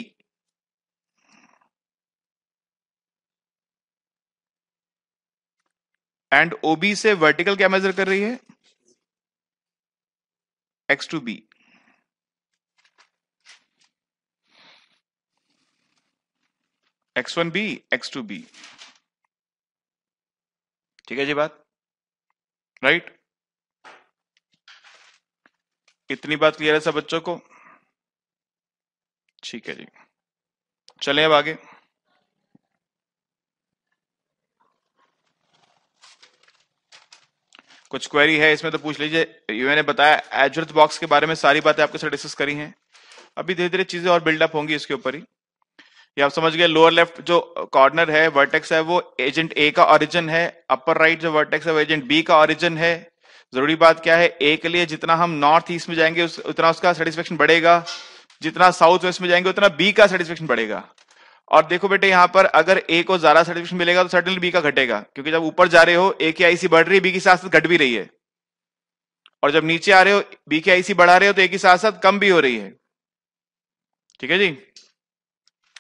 Speaker 1: and OB से वर्टिकल क्या मेजर कर रही है x two B x x one B two B ठीक है जी बात राइट right? इतनी बात क्लियर है सब बच्चों को ठीक है जी चले अब आगे कुछ क्वेरी है इसमें तो पूछ लीजिए मैंने बताया एजर्थ बॉक्स के बारे में सारी बातें आपके साथ डिस्कस करी हैं अभी धीरे धीरे चीजें और बिल्डअप होंगी इसके ऊपर ही ये आप समझ गए लोअर लेफ्ट जो कॉर्नर है वर्टेक्स है वो एजेंट ए का ऑरिजन है अपर राइट जो वर्टेक्स है वो एजेंट बी का ऑरिजन है जरूरी बात क्या है ए के लिए जितना हम नॉर्थ ईस्ट में जाएंगे उस, उतना उसका सेटिस्फेक्शन बढ़ेगा जितना साउथ वेस्ट में जाएंगे उतना बी का सेटिस्फेक्शन बढ़ेगा और देखो बेटे यहाँ पर अगर ए को ज्यादा सेटिस्फेक्शन मिलेगा तो सर्टनली बी का घटेगा क्योंकि जब ऊपर जा रहे हो ए की आईसी बढ़ रही है बी के साथ साथ घट भी रही है और जब नीचे आ रहे हो बी की आईसी बढ़ा रहे हो तो ए के साथ साथ कम भी हो रही है ठीक है जी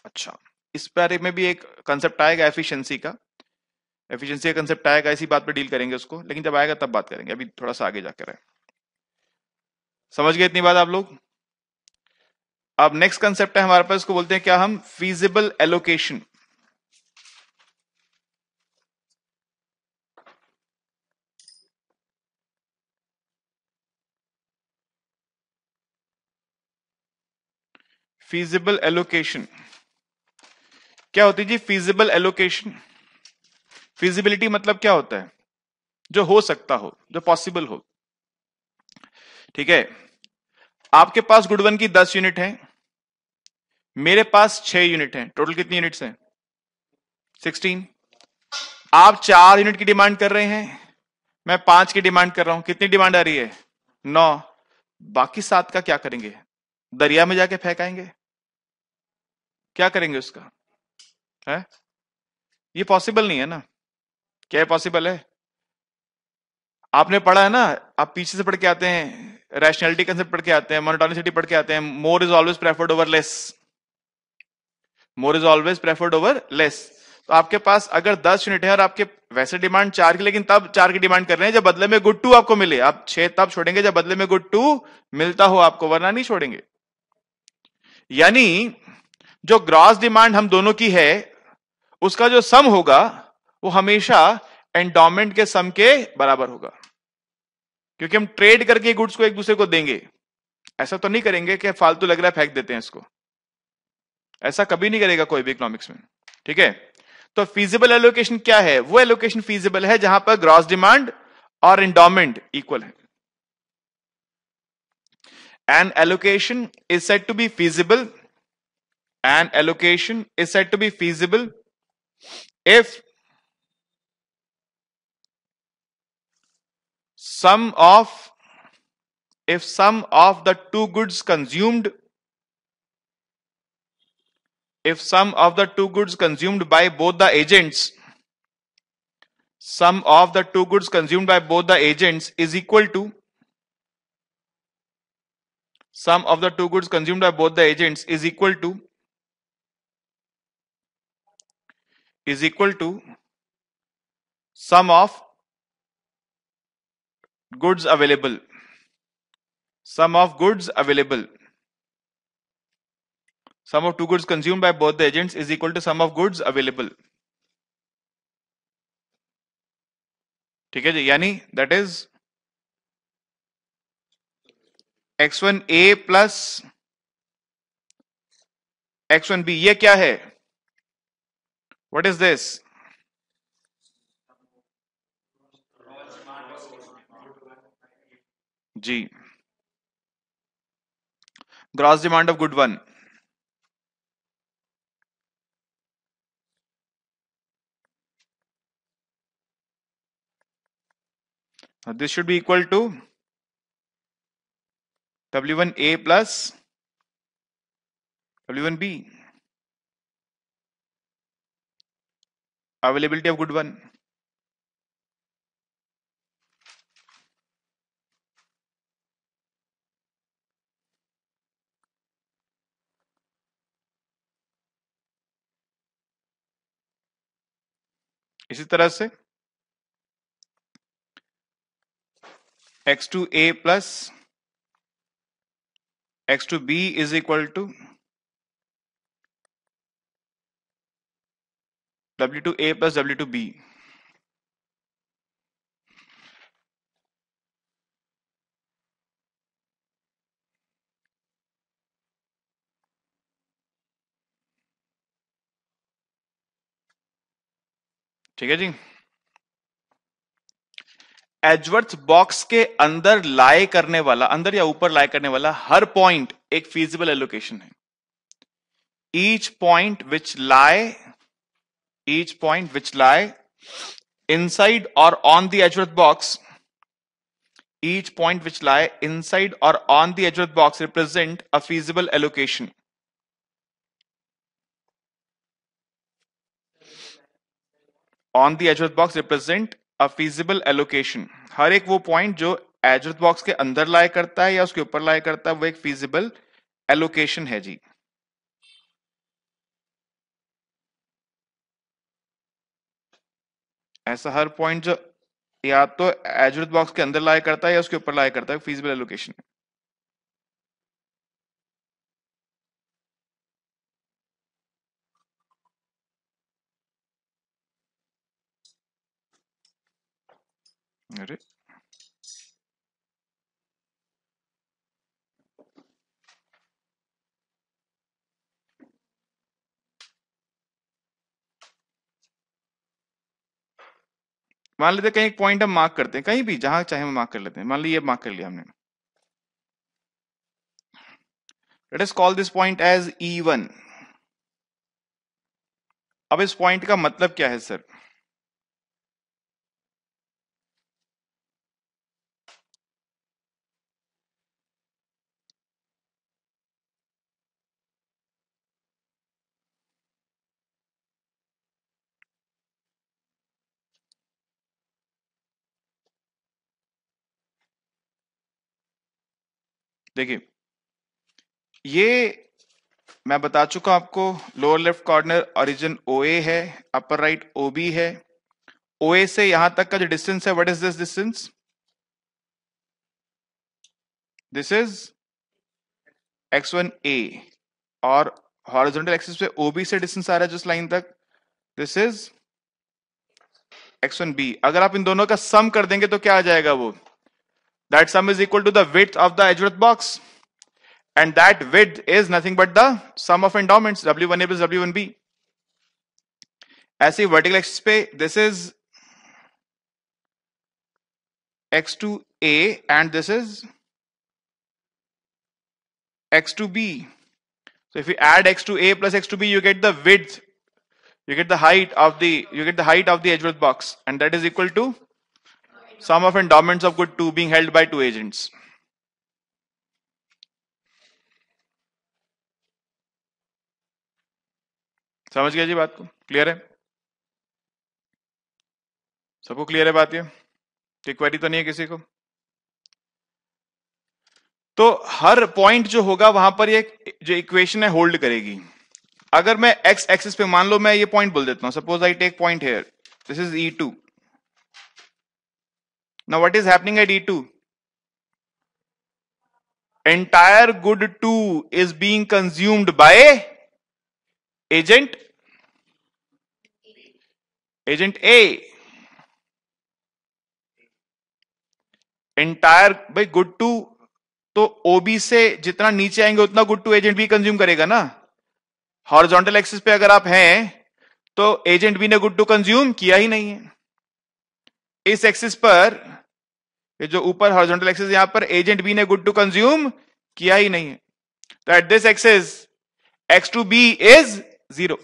Speaker 1: अच्छा इस बारे में भी एक कंसेप्ट आएगा एफिशिएंसी का एफिशिएंसी का कंसेप्ट आएगा इसी बात पे डील करेंगे उसको लेकिन जब आएगा तब बात करेंगे अभी थोड़ा सा आगे जाकर है समझ गए इतनी बात आप लोग अब नेक्स्ट कंसेप्ट है हमारे पास इसको बोलते हैं क्या हम फीजिबल एलोकेशन फीजिबल एलोकेशन क्या होती है जी फिजिबल एलोकेशन फिजिबिलिटी मतलब क्या होता है जो हो सकता हो जो पॉसिबल हो ठीक है आपके पास गुडवन की दस यूनिट है मेरे पास छह यूनिट है टोटल कितनी यूनिट्स हैं सिक्सटीन आप चार यूनिट की डिमांड कर रहे हैं मैं पांच की डिमांड कर रहा हूं कितनी डिमांड आ रही है नौ बाकी सात का क्या करेंगे दरिया में जाके फेंकाएंगे क्या करेंगे उसका है ये पॉसिबल नहीं है ना क्या पॉसिबल है आपने पढ़ा है ना आप पीछे से पढ़ के आते हैं रैशनैलिटी कंसेप्ट पढ़ के आते हैं मोनोटॉनिसिटी पढ़ के आते हैं more is always preferred over less more is always preferred over less तो आपके पास अगर दस यूनिट है और आपके वैसे डिमांड चार की लेकिन तब चार की डिमांड कर रहे हैं जब बदले में गुड टू आपको मिले आप छह तब छोड़ेंगे जब बदले में गुड टू मिलता हो आपको वरना नहीं छोड़ेंगे यानी जो ग्रॉस डिमांड हम दोनों की है उसका जो सम होगा वो हमेशा एंडोमेंट के सम के बराबर होगा क्योंकि हम ट्रेड करके गुड्स को एक दूसरे को देंगे ऐसा तो नहीं करेंगे कि फालतू लग रहा है फेंक देते हैं इसको ऐसा कभी नहीं करेगा कोई भी इकोनॉमिक्स में ठीक है तो फीजिबल एलोकेशन क्या है वो एलोकेशन फीजिबल है जहां पर ग्रॉस डिमांड और इंडोमेंट इक्वल है an allocation is set to be feasible an allocation is set to be feasible if sum of if sum of the two goods consumed if sum of the two goods consumed by both the agents sum of the two goods consumed by both the agents is equal to sum of the two goods consumed by both the agents is equal to is equal to sum of goods available sum of goods available sum of two goods consumed by both the agents is equal to sum of goods available ठीक है जी यानी that is a plus x plus x one क्या है what is this? G. Gross demand of good one. Now this should be equal to W1A plus W1B. availability of good one इसी तरह से x2a plus x2b is equal to W two A plus W two B ठीक है जी एजवर्थ बॉक्स के अंदर लाए करने वाला अंदर या ऊपर लाए करने वाला हर पॉइंट एक फीजिबल एलोकेशन है each point which lie each point which lie inside or on the edge of the box each point which lie inside or on the edge of the box represent a feasible allocation on the edge of the box represent a feasible allocation har ek wo point jo edge of the box ke andar lie karta hai ya uske upar lie karta hai wo ek feasible allocation hai ji ऐसा हर पॉइंट जो या तो एजुरत बॉक्स के अंदर लाया करता है या उसके ऊपर लाया करता है फीसबल एलोकेशन में अरे मान लेते कहीं एक पॉइंट हम मार्क करते हैं कहीं भी जहां चाहे हम मार्क कर लेते हैं मान लीजिए मार्क कर लिया हमने let us call this point as E one अब इस पॉइंट का मतलब क्या है सर देखिए ये मैं बता चुका आपको lower left corner origin O है अपर राइट ओ बी है ओ से यहां तक का जो डिस्टेंस है what is this distance this is x one A और हॉरिजॉन्टल एक्सिस पे ओबी से डिस्टेंस आ रहा है जिस लाइन तक this is x one B अगर आप इन दोनों का सम कर देंगे तो क्या आ जाएगा वो That sum is equal to the width of the Edgeworth box. And that width is nothing but the sum of endowments W1A plus W1B. As a vertical axis space this is x2a and this is x2b. So if you add x2a plus x2b, you get the width, you get the height of the you get the height of the Edgeworth box, and that is equal to sum of endowments of good two being held by two agents. समझ गया जी बात को क्लियर है सबको क्लियर है बात ये कोई क्वेरी तो नहीं है किसी को तो हर पॉइंट जो होगा वहां पर ये जो इक्वेशन है होल्ड करेगी अगर मैं एक्स एक्सिस पे मान लो मैं ये पॉइंट बोल देता हूं suppose I take point here this is E two now what is happening at e2 entire good 2 is being consumed by agent agent a entire भाई गुड टू तो ओबी से जितना नीचे आएंगे उतना good two agent B consume करेगा ना हॉरिजॉन्टल एक्सिस पे अगर आप हैं तो एजेंट बी ने गुड टू कंज्यूम किया ही नहीं है इस एक्सिस पर ये जो ऊपर हॉरिजॉन्टल एक्सिस यहां पर एजेंट बी ने गुड टू कंज्यूम किया ही नहीं है तो at this axis x two B is zero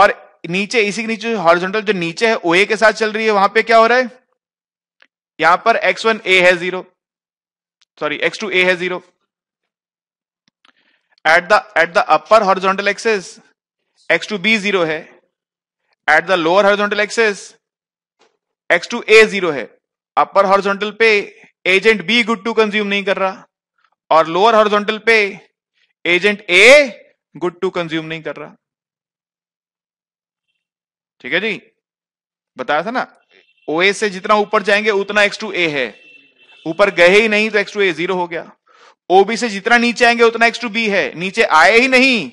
Speaker 1: और नीचे इसी के नीचे हॉरिजॉन्टल जो नीचे है ओए के साथ चल रही है वहां पे क्या हो रहा है यहां पर एक्स वन ए है zero sorry x two A है zero at the at the upper horizontal axis x two B zero है at the lower horizontal axis x two A zero है अपर हॉरिजॉन्टल पे agent B good two consume नहीं कर रहा और लोअर हॉरिजॉन्टल पे agent A good two consume नहीं कर रहा ठीक है जी बताया था ना ओ ए से जितना ऊपर जाएंगे उतना एक्स टू ए है ऊपर गए ही नहीं तो एक्स टू ए जीरो हो गया ओबी से जितना नीचे आएंगे उतना एक्स टू बी है नीचे आए ही नहीं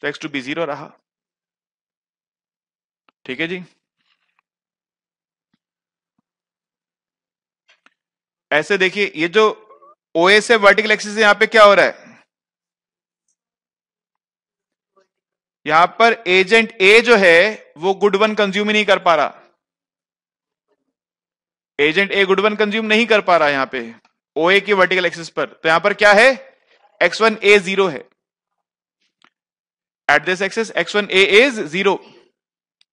Speaker 1: तो एक्स टू बी जीरो रहा ठीक है जी ऐसे देखिए ये जो ओ से वर्टिकल एक्सिस यहां पे क्या हो रहा है यहां पर एजेंट ए जो है वो गुड वन कंज्यूम ही नहीं कर पा रहा agent A good one consume नहीं कर पा रहा यहां पे ओ ए की वर्टिकल एक्सिस पर तो यहां पर क्या है एक्स वन ए जीरो है at this axis x one A is zero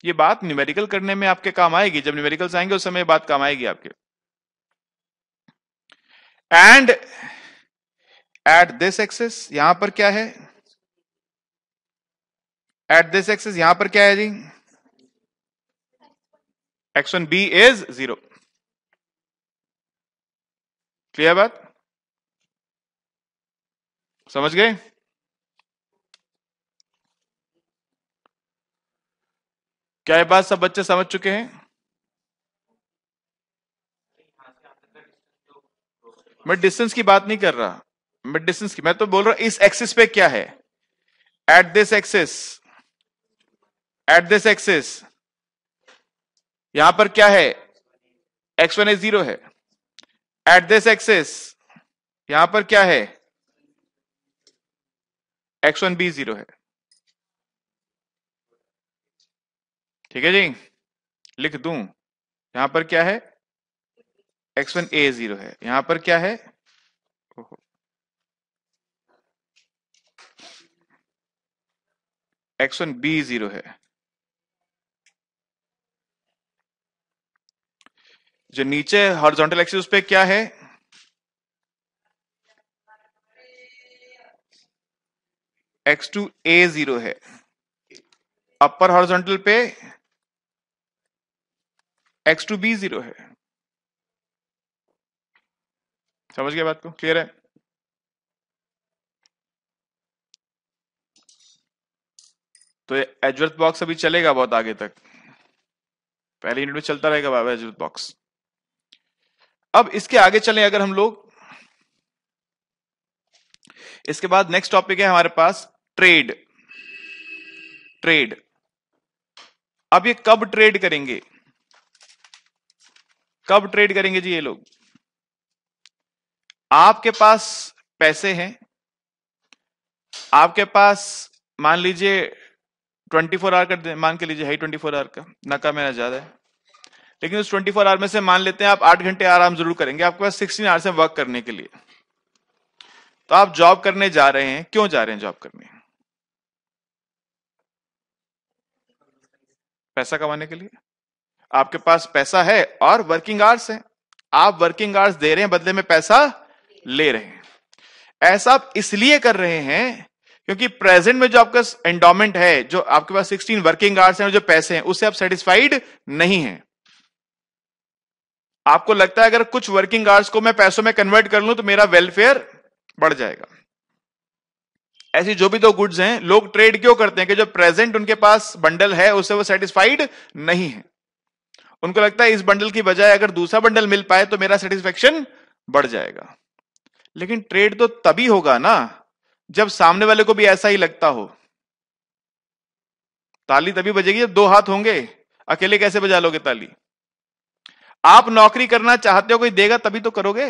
Speaker 1: ये बात न्यूमेरिकल करने में आपके काम आएगी जब न्यूमेरिकल आएंगे उस समय बात काम आएगी आपके एंड एट दिस एक्सेस यहां पर क्या है एट दिस एक्सेस यहां पर क्या है जी action B is zero clear बात समझ गए क्या ये बात सब बच्चे समझ चुके हैं मैं डिस्टेंस की बात नहीं कर रहा मैं डिस्टेंस की मैं तो बोल रहा हूं इस एक्सिस पे क्या है at this axis at this axis यहां पर क्या है एक्स वन एस जीरो है एट दिस एक्सिस यहां पर क्या है एक्स वन बी जीरो है ठीक है जी लिख दू यहां पर क्या है एक्स वन ए जीरो है यहां पर क्या है एक्स वन बी जीरो है जो नीचे हॉरिजॉन्टल एक्सिस पे क्या है एक्स टू ए जीरो है अपर हॉरिजॉन्टल पे एक्स टू बी जीरो है समझ गया बात को क्लियर है तो एजवर्थ बॉक्स अभी चलेगा बहुत आगे तक पहले यूनिट में चलता रहेगा बाबा एजवर्थ बॉक्स अब इसके आगे चले अगर हम लोग इसके बाद नेक्स्ट टॉपिक है हमारे पास ट्रेड ट्रेड अब ये कब ट्रेड करेंगे कब ट्रेड करेंगे जी ये लोग आपके पास पैसे हैं आपके पास मान लीजिए 24 आवर का मान के लीजिए है 24 आवर का नका मेरा ज्यादा है लेकिन उस 24 आवर में से मान लेते हैं आप आठ घंटे आराम जरूर करेंगे आपके पास 16 आवर्स है वर्क करने के लिए तो आप जॉब करने जा रहे हैं क्यों जा रहे हैं जॉब करने पैसा कमाने के लिए आपके पास पैसा है और वर्किंग आवर्स है आप वर्किंग आवर्स दे रहे हैं बदले में पैसा ले रहे हैं ऐसा आप इसलिए कर रहे हैं क्योंकि प्रेजेंट में जो आपका एंडोमेंट है जो आपके पास 16 वर्किंग आवर्स हैं और जो पैसे हैं उससे आप सेटिस्फाइड नहीं हैं आपको लगता है अगर कुछ वर्किंग आवर्स को मैं पैसों में कन्वर्ट कर लूं तो मेरा वेलफेयर बढ़ जाएगा ऐसी जो भी दो गुड्स हैं लोग ट्रेड क्यों करते हैं कि जो प्रेजेंट उनके पास बंडल है उससे वो सेटिस्फाइड नहीं है उनको लगता है इस बंडल की बजाय अगर दूसरा बंडल मिल पाए तो मेरा सेटिस्फेक्शन बढ़ जाएगा लेकिन ट्रेड तो तभी होगा ना जब सामने वाले को भी ऐसा ही लगता हो ताली तभी बजेगी जब दो हाथ होंगे अकेले कैसे बजा लोगे ताली आप नौकरी करना चाहते हो कोई देगा तभी तो करोगे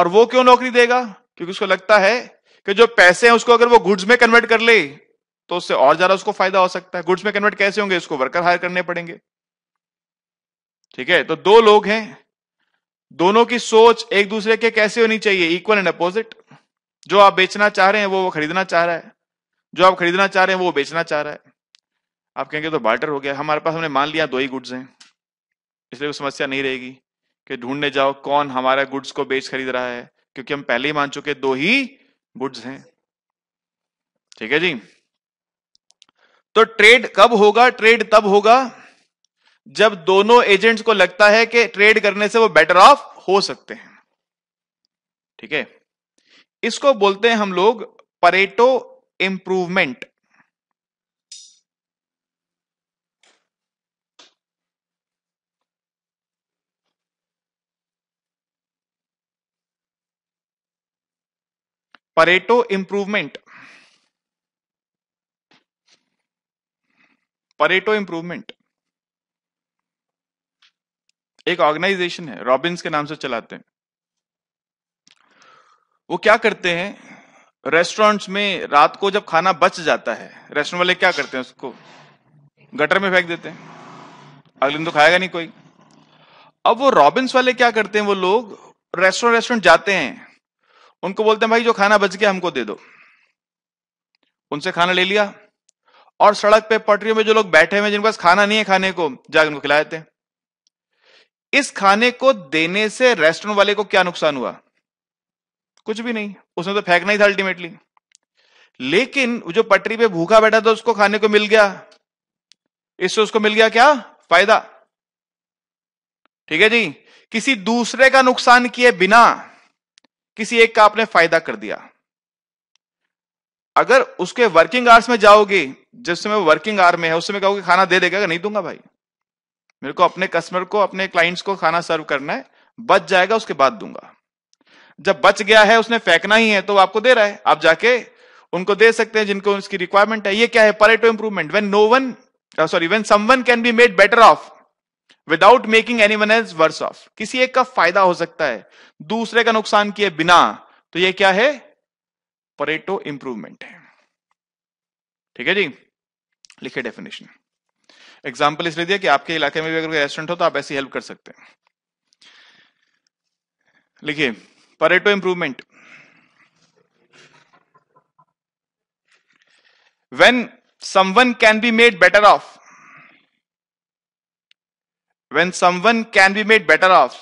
Speaker 1: और वो क्यों नौकरी देगा क्योंकि उसको लगता है कि जो पैसे हैं उसको अगर वो गुड्स में कन्वर्ट कर ले तो उससे और ज्यादा उसको फायदा हो सकता है गुड्स में कन्वर्ट कैसे होंगे उसको वर्कर हायर करने पड़ेंगे ठीक है तो दो लोग हैं दोनों की सोच एक दूसरे के कैसे होनी चाहिए इक्वल एंड अपोजिट जो आप बेचना चाह रहे हैं वो वो खरीदना चाह रहा है जो आप खरीदना चाह रहे हैं वो बेचना चाह रहा है आप कहेंगे तो बार्टर हो गया हमारे पास हमने मान लिया दो ही गुड्स हैं इसलिए कोई समस्या नहीं रहेगी कि ढूंढने जाओ कौन हमारा गुड्स को बेच खरीद रहा है क्योंकि हम पहले ही मान चुके दो ही गुड्स हैं ठीक है जी तो ट्रेड कब होगा ट्रेड तब होगा जब दोनों एजेंट्स को लगता है कि ट्रेड करने से वो बेटर ऑफ हो सकते हैं ठीक है इसको बोलते हैं हम लोग Pareto improvement Pareto improvement Pareto improvement एक ऑर्गेनाइजेशन है रॉबिन्स के नाम से चलाते हैं वो क्या करते हैं रेस्टोरेंट्स में रात को जब खाना बच जाता है रेस्टोरेंट वाले क्या करते हैं उसको गटर में फेंक देते हैं अगले दिन तो खाएगा नहीं कोई अब वो रॉबिन्स वाले क्या करते हैं वो लोग रेस्टोरेंट रेस्टोरेंट जाते हैं उनको बोलते हैं भाई जो खाना बच गया हमको दे दो उनसे खाना ले लिया और सड़क पे पटरियों में जो लोग बैठे हुए जिनके पास खाना नहीं है खाने को जाकर उनको खिला देते हैं इस खाने को देने से रेस्टोरेंट वाले को क्या नुकसान हुआ कुछ भी नहीं उसने तो फेंकना ही था अल्टीमेटली लेकिन जो पटरी पे भूखा बैठा था उसको खाने को मिल गया इससे उसको मिल गया क्या फायदा ठीक है जी किसी दूसरे का नुकसान किए बिना किसी एक का आपने फायदा कर दिया अगर उसके वर्किंग आवर्स में जाओगे जिस समय वर्किंग आवर में है उस समय कहोगे खाना दे देगा नहीं दूंगा भाई मेरे को अपने कस्टमर को अपने क्लाइंट्स को खाना सर्व करना है बच जाएगा उसके बाद दूंगा जब बच गया है उसने फेंकना ही है तो आपको दे रहा है आप जाके उनको दे सकते हैं जिनको उसकी रिक्वायरमेंट है ये क्या है Pareto improvement when no one sorry when one can be made better off without making any one as worse off किसी एक का फायदा हो सकता है दूसरे का नुकसान किए बिना तो ये क्या है परेटो इंप्रूवमेंट है ठीक है जी लिखे डेफिनेशन एग्जाम्पल इसलिए दिया कि आपके इलाके में भी अगर कोई रेस्टोरेंट हो तो आप ऐसी हेल्प कर सकते हैं लिखिए Pareto improvement when someone can be made better off when someone can be made better off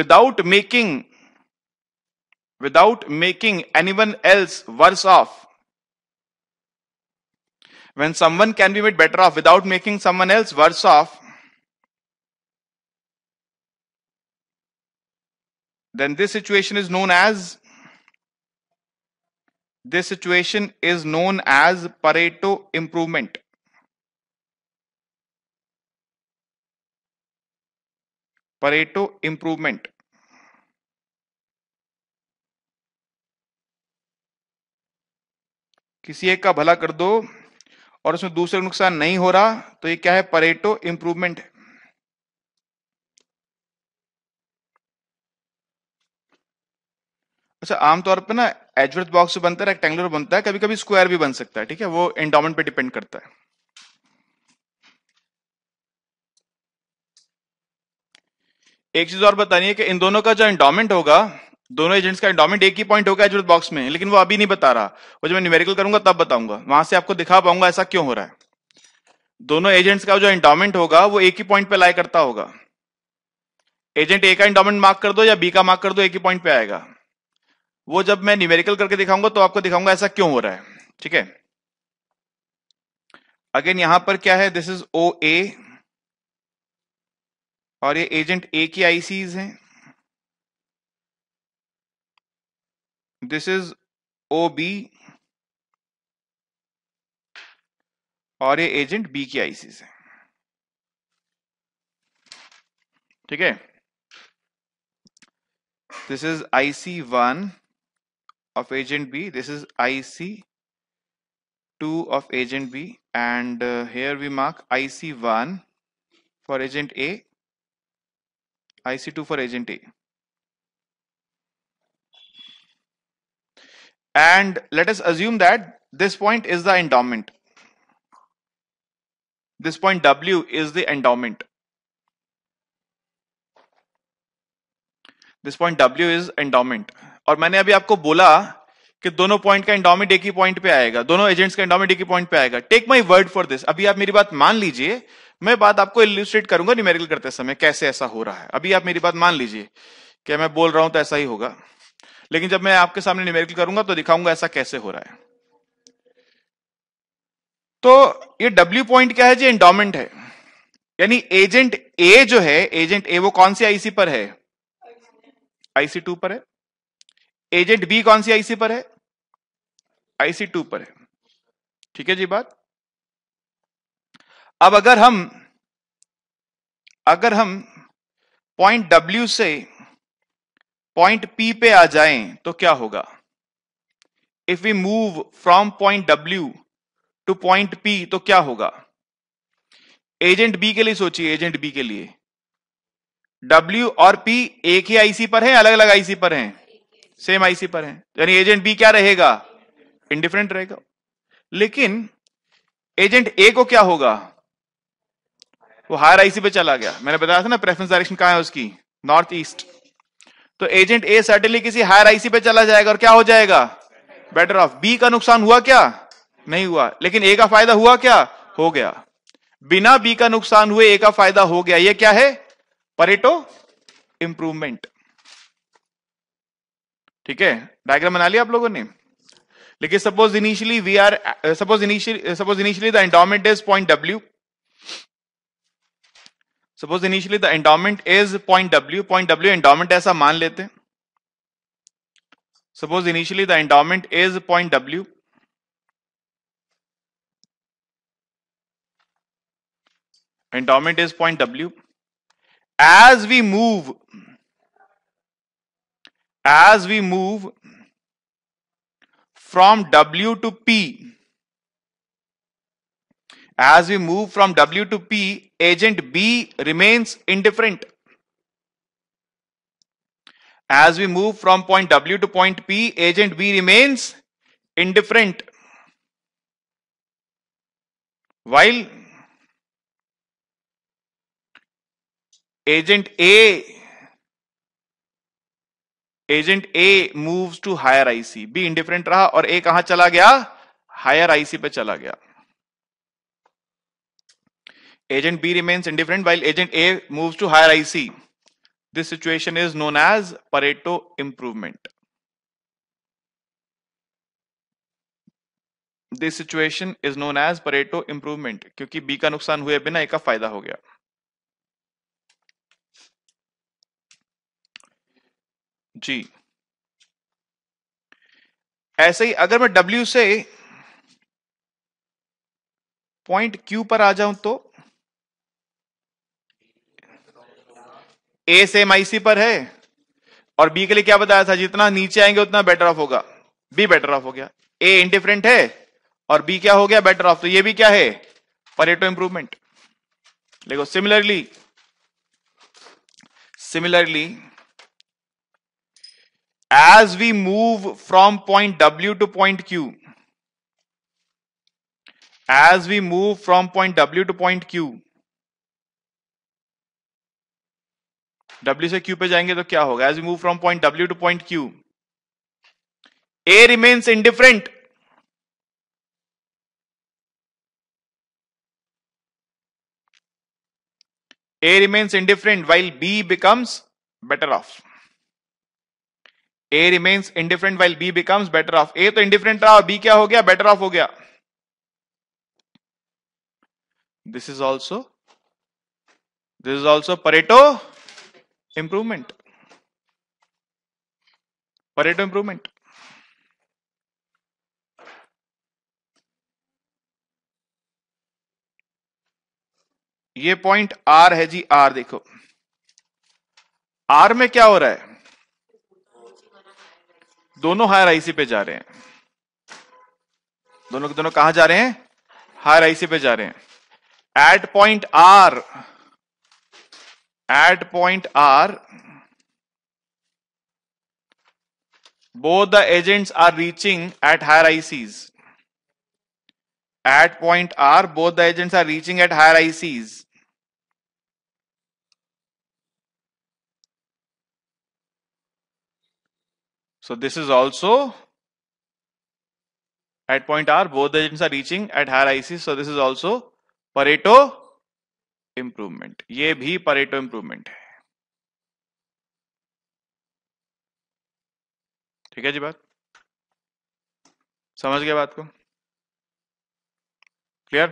Speaker 1: without making without making any one else worse off when someone can be made better off without making someone else worse off, then this situation is known as this situation is known as Pareto improvement. Pareto improvement. किसी एक का भला कर दो और उसमें दूसरे नुकसान नहीं हो रहा तो ये क्या है परेटो इंप्रूवमेंट है अच्छा आमतौर पर ना एजवर्थ बॉक्स बनता है रेक्टेंगुलर बनता है कभी कभी स्क्वायर भी बन सकता है ठीक है वो इंडोमेंट पे डिपेंड करता है एक चीज और बतानी है कि इन दोनों का जो इंडोमेंट होगा दोनों एजेंट्स का इंडोमेंट एक ही पॉइंट होगा एजवर्थ बॉक्स में लेकिन वो अभी नहीं बता रहा वो जब मैं न्यूमेरिकल करूंगा तब बताऊंगा वहां से आपको दिखा पाऊंगा ऐसा क्यों हो रहा है दोनों एजेंट्स का जो इंडोमेंट होगा वो एक ही पॉइंट पे लाई करता होगा एजेंट ए का इंडोमेंट मार्क कर दो या बी का मार्क कर दो एक ही पॉइंट पे आएगा वो जब मैं न्यूमेरिकल करके दिखाऊंगा तो आपको दिखाऊंगा ऐसा क्यों हो रहा है ठीक है अगेन यहां पर क्या है दिस इज ओ ए और ये एजेंट ए की आईसीज हैं this is OB और ये एजेंट बी की आईसी से ठीक है this is IC one of agent B this is IC two of agent B and here we mark IC one for agent A IC two for agent A and let us assume that this point is the endowment this point w is the endowment this point W is endowment और मैंने अभी आपको बोला कि दोनों पॉइंट का एंडोमेंट एक ही पॉइंट पे आएगा दोनों एजेंट्स का एंडोमेंट एक ही पॉइंट पे आएगा take my word for this अभी आप मेरी बात मान लीजिए मैं बात आपको इल्यूस्ट्रेट करूंगा न्यूमेरिकल करते समय कैसे ऐसा हो रहा है अभी आप मेरी बात मान लीजिए क्या मैं बोल रहा हूं तो ऐसा ही होगा लेकिन जब मैं आपके सामने न्यूमेरिकल करूंगा तो दिखाऊंगा ऐसा कैसे हो रहा है तो ये डब्ल्यू पॉइंट क्या है जी एंडोमेंट है यानी एजेंट ए जो है एजेंट ए वो कौन सी आईसी पर है आईसी टू पर है एजेंट बी कौन सी आईसी पर है आईसी टू पर है ठीक है जी बात अब अगर हम अगर हम पॉइंट डब्ल्यू से पॉइंट पी पे आ जाएं तो क्या होगा if we move from point W to point P तो क्या होगा एजेंट बी के लिए सोचिए एजेंट बी के लिए डब्ल्यू और पी एक ही आईसी पर है अलग अलग आईसी पर हैं सेम आईसी पर हैं यानी एजेंट बी क्या रहेगा इंडिफरेंट रहेगा लेकिन एजेंट ए को क्या होगा वो हायर आईसी पे चला गया मैंने बताया था ना प्रेफरेंस डायरेक्शन कहा है उसकी नॉर्थ ईस्ट तो एजेंट ए सडनली किसी हायर आईसी पे चला जाएगा और क्या हो जाएगा बेटर ऑफ बी का नुकसान हुआ क्या नहीं हुआ लेकिन ए का फायदा हुआ क्या हो गया बिना बी का नुकसान हुए ए का फायदा हो गया ये क्या है परेटो इंप्रूवमेंट ठीक है डायग्राम बना लिया आप लोगों ने लेकिन suppose initially we are suppose initially suppose initially the endowment is point W suppose initially the endowment is point w point w endowment aisa maan lete suppose initially the endowment is point w endowment is point w as we move as we move from w to p as we move from W to P, agent B remains indifferent. As we move from point W to point P, agent B remains indifferent. While agent A agent A moves to higher IC. B indifferent raha aur A कहा chala gaya? Higher IC pe chala gaya. Agent B remains indifferent while agent A moves to higher IC. This situation is known as Pareto improvement. this situation is known as pareto improvement kyunki b ka nuksan hue bina a ka fayda ho gaya जी aise hi agar main w se point Q पर आ जाऊं तो ए सेम आई सी पर है और बी के लिए क्या बताया था जितना नीचे आएंगे उतना बेटर ऑफ होगा बी बेटर ऑफ हो गया ए इंडिफरेंट है और बी क्या हो गया बेटर ऑफ तो ये भी क्या है परेटो इंप्रूवमेंट देखो similarly similarly as we move from point W to point Q, as we move from point W to point Q, W से Q पे जाएंगे तो क्या होगा as move from point W to point Q A remains indifferent A remains indifferent while B becomes better off. A remains indifferent while B becomes better off. A तो indifferent रहा B क्या हो गया better off हो गया This is also this is also Pareto improvement Pareto improvement ये पॉइंट आर है जी आर देखो आर में क्या हो रहा है दोनों हायर आईसी पे जा रहे हैं दोनों के दोनों कहा जा रहे हैं हायर आईसी पे जा रहे हैं at point R at point R, both the agents are reaching at higher ICs. At point R, both the agents are reaching at higher ICs. So this is also at point R, both the agents are reaching at higher ICs. So this is also Pareto improvement ये भी परेटो इंप्रूवमेंट है ठीक है जी बात समझ गया बात को क्लियर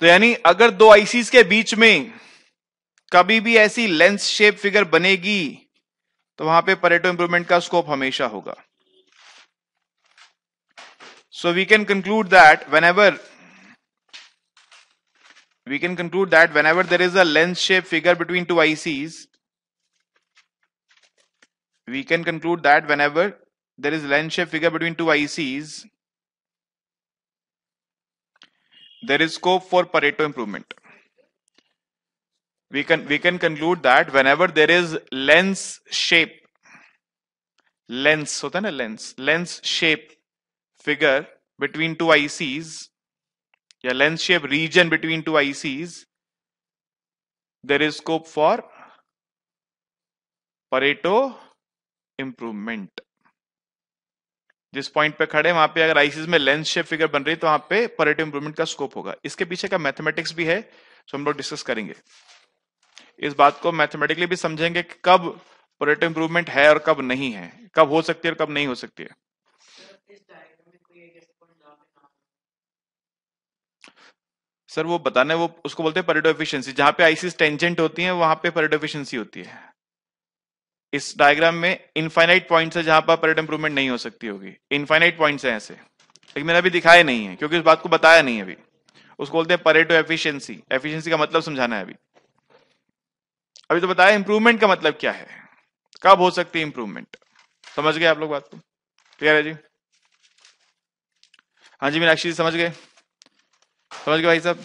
Speaker 1: तो यानी अगर दो आईसीस के बीच में कभी भी ऐसी लेंस शेप फिगर बनेगी तो वहां पे परेटो इंप्रूवमेंट का स्कोप हमेशा होगा so we can conclude that whenever we can conclude that whenever there is a lens shaped figure between two ICs, we can conclude that whenever there is lens shaped figure between two ICs, there is scope for Pareto improvement. We can we can conclude that whenever there is lens shape, lens so then a lens lens shape figure between two ICs, या lens shape region between two ICs there is scope for Pareto improvement जिस पॉइंट पे खड़े वहां पे अगर आईसीज में लेंस शेप फिगर बन रही है तो वहां पे परेटो इंप्रूवमेंट का स्कोप होगा इसके पीछे का मैथमेटिक्स भी है तो हम लोग डिस्कस करेंगे इस बात को मैथमेटिकली भी समझेंगे कि कब परेटो इंप्रूवमेंट है और कब नहीं है कब हो सकती है और कब नहीं हो सकती है सर वो बताने वो उसको बोलते हैं परिडो एफिशिएंसी जहां पे आईसीस टेंजेंट होती है वहां पे परिडो एफिशिएंसी होती है इस डायग्राम में इनफाइनाइट पॉइंट्स है जहां पर परिड इंप्रूवमेंट नहीं हो सकती होगी इनफाइनाइट पॉइंट्स है ऐसे लेकिन मैंने अभी दिखाया नहीं है क्योंकि उस बात को बताया नहीं है अभी उसको बोलते हैं परेटो एफिशियंसी एफिशियंसी का मतलब समझाना है अभी अभी तो बताया इंप्रूवमेंट का मतलब क्या है कब हो सकती है इंप्रूवमेंट समझ गए आप लोग बात को क्लियर है जी हाँ जी मीनाक्षी जी समझ गए समझ गए भाई साहब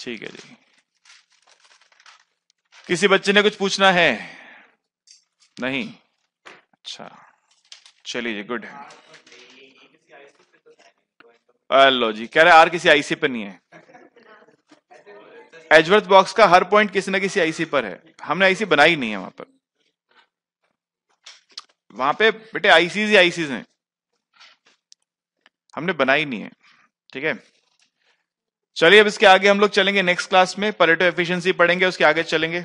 Speaker 1: ठीक है जी किसी बच्चे ने कुछ पूछना है नहीं अच्छा चलिए जी गुड हेलो जी कह रहे आर किसी आईसी पर नहीं है एजवर्थ बॉक्स का हर पॉइंट किसी ना किसी आईसी पर है हमने आईसी बनाई नहीं है वहां पर वहां पे बेटे आईसीज ही आईसीज हैं हमने बनाई नहीं है ठीक है चलिए अब इसके आगे हम लोग चलेंगे नेक्स्ट क्लास में परेटो एफिशिएंसी पढ़ेंगे उसके आगे चलेंगे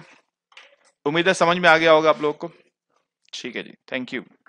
Speaker 1: उम्मीद है समझ में आ गया होगा आप लोग को ठीक है जी थैंक यू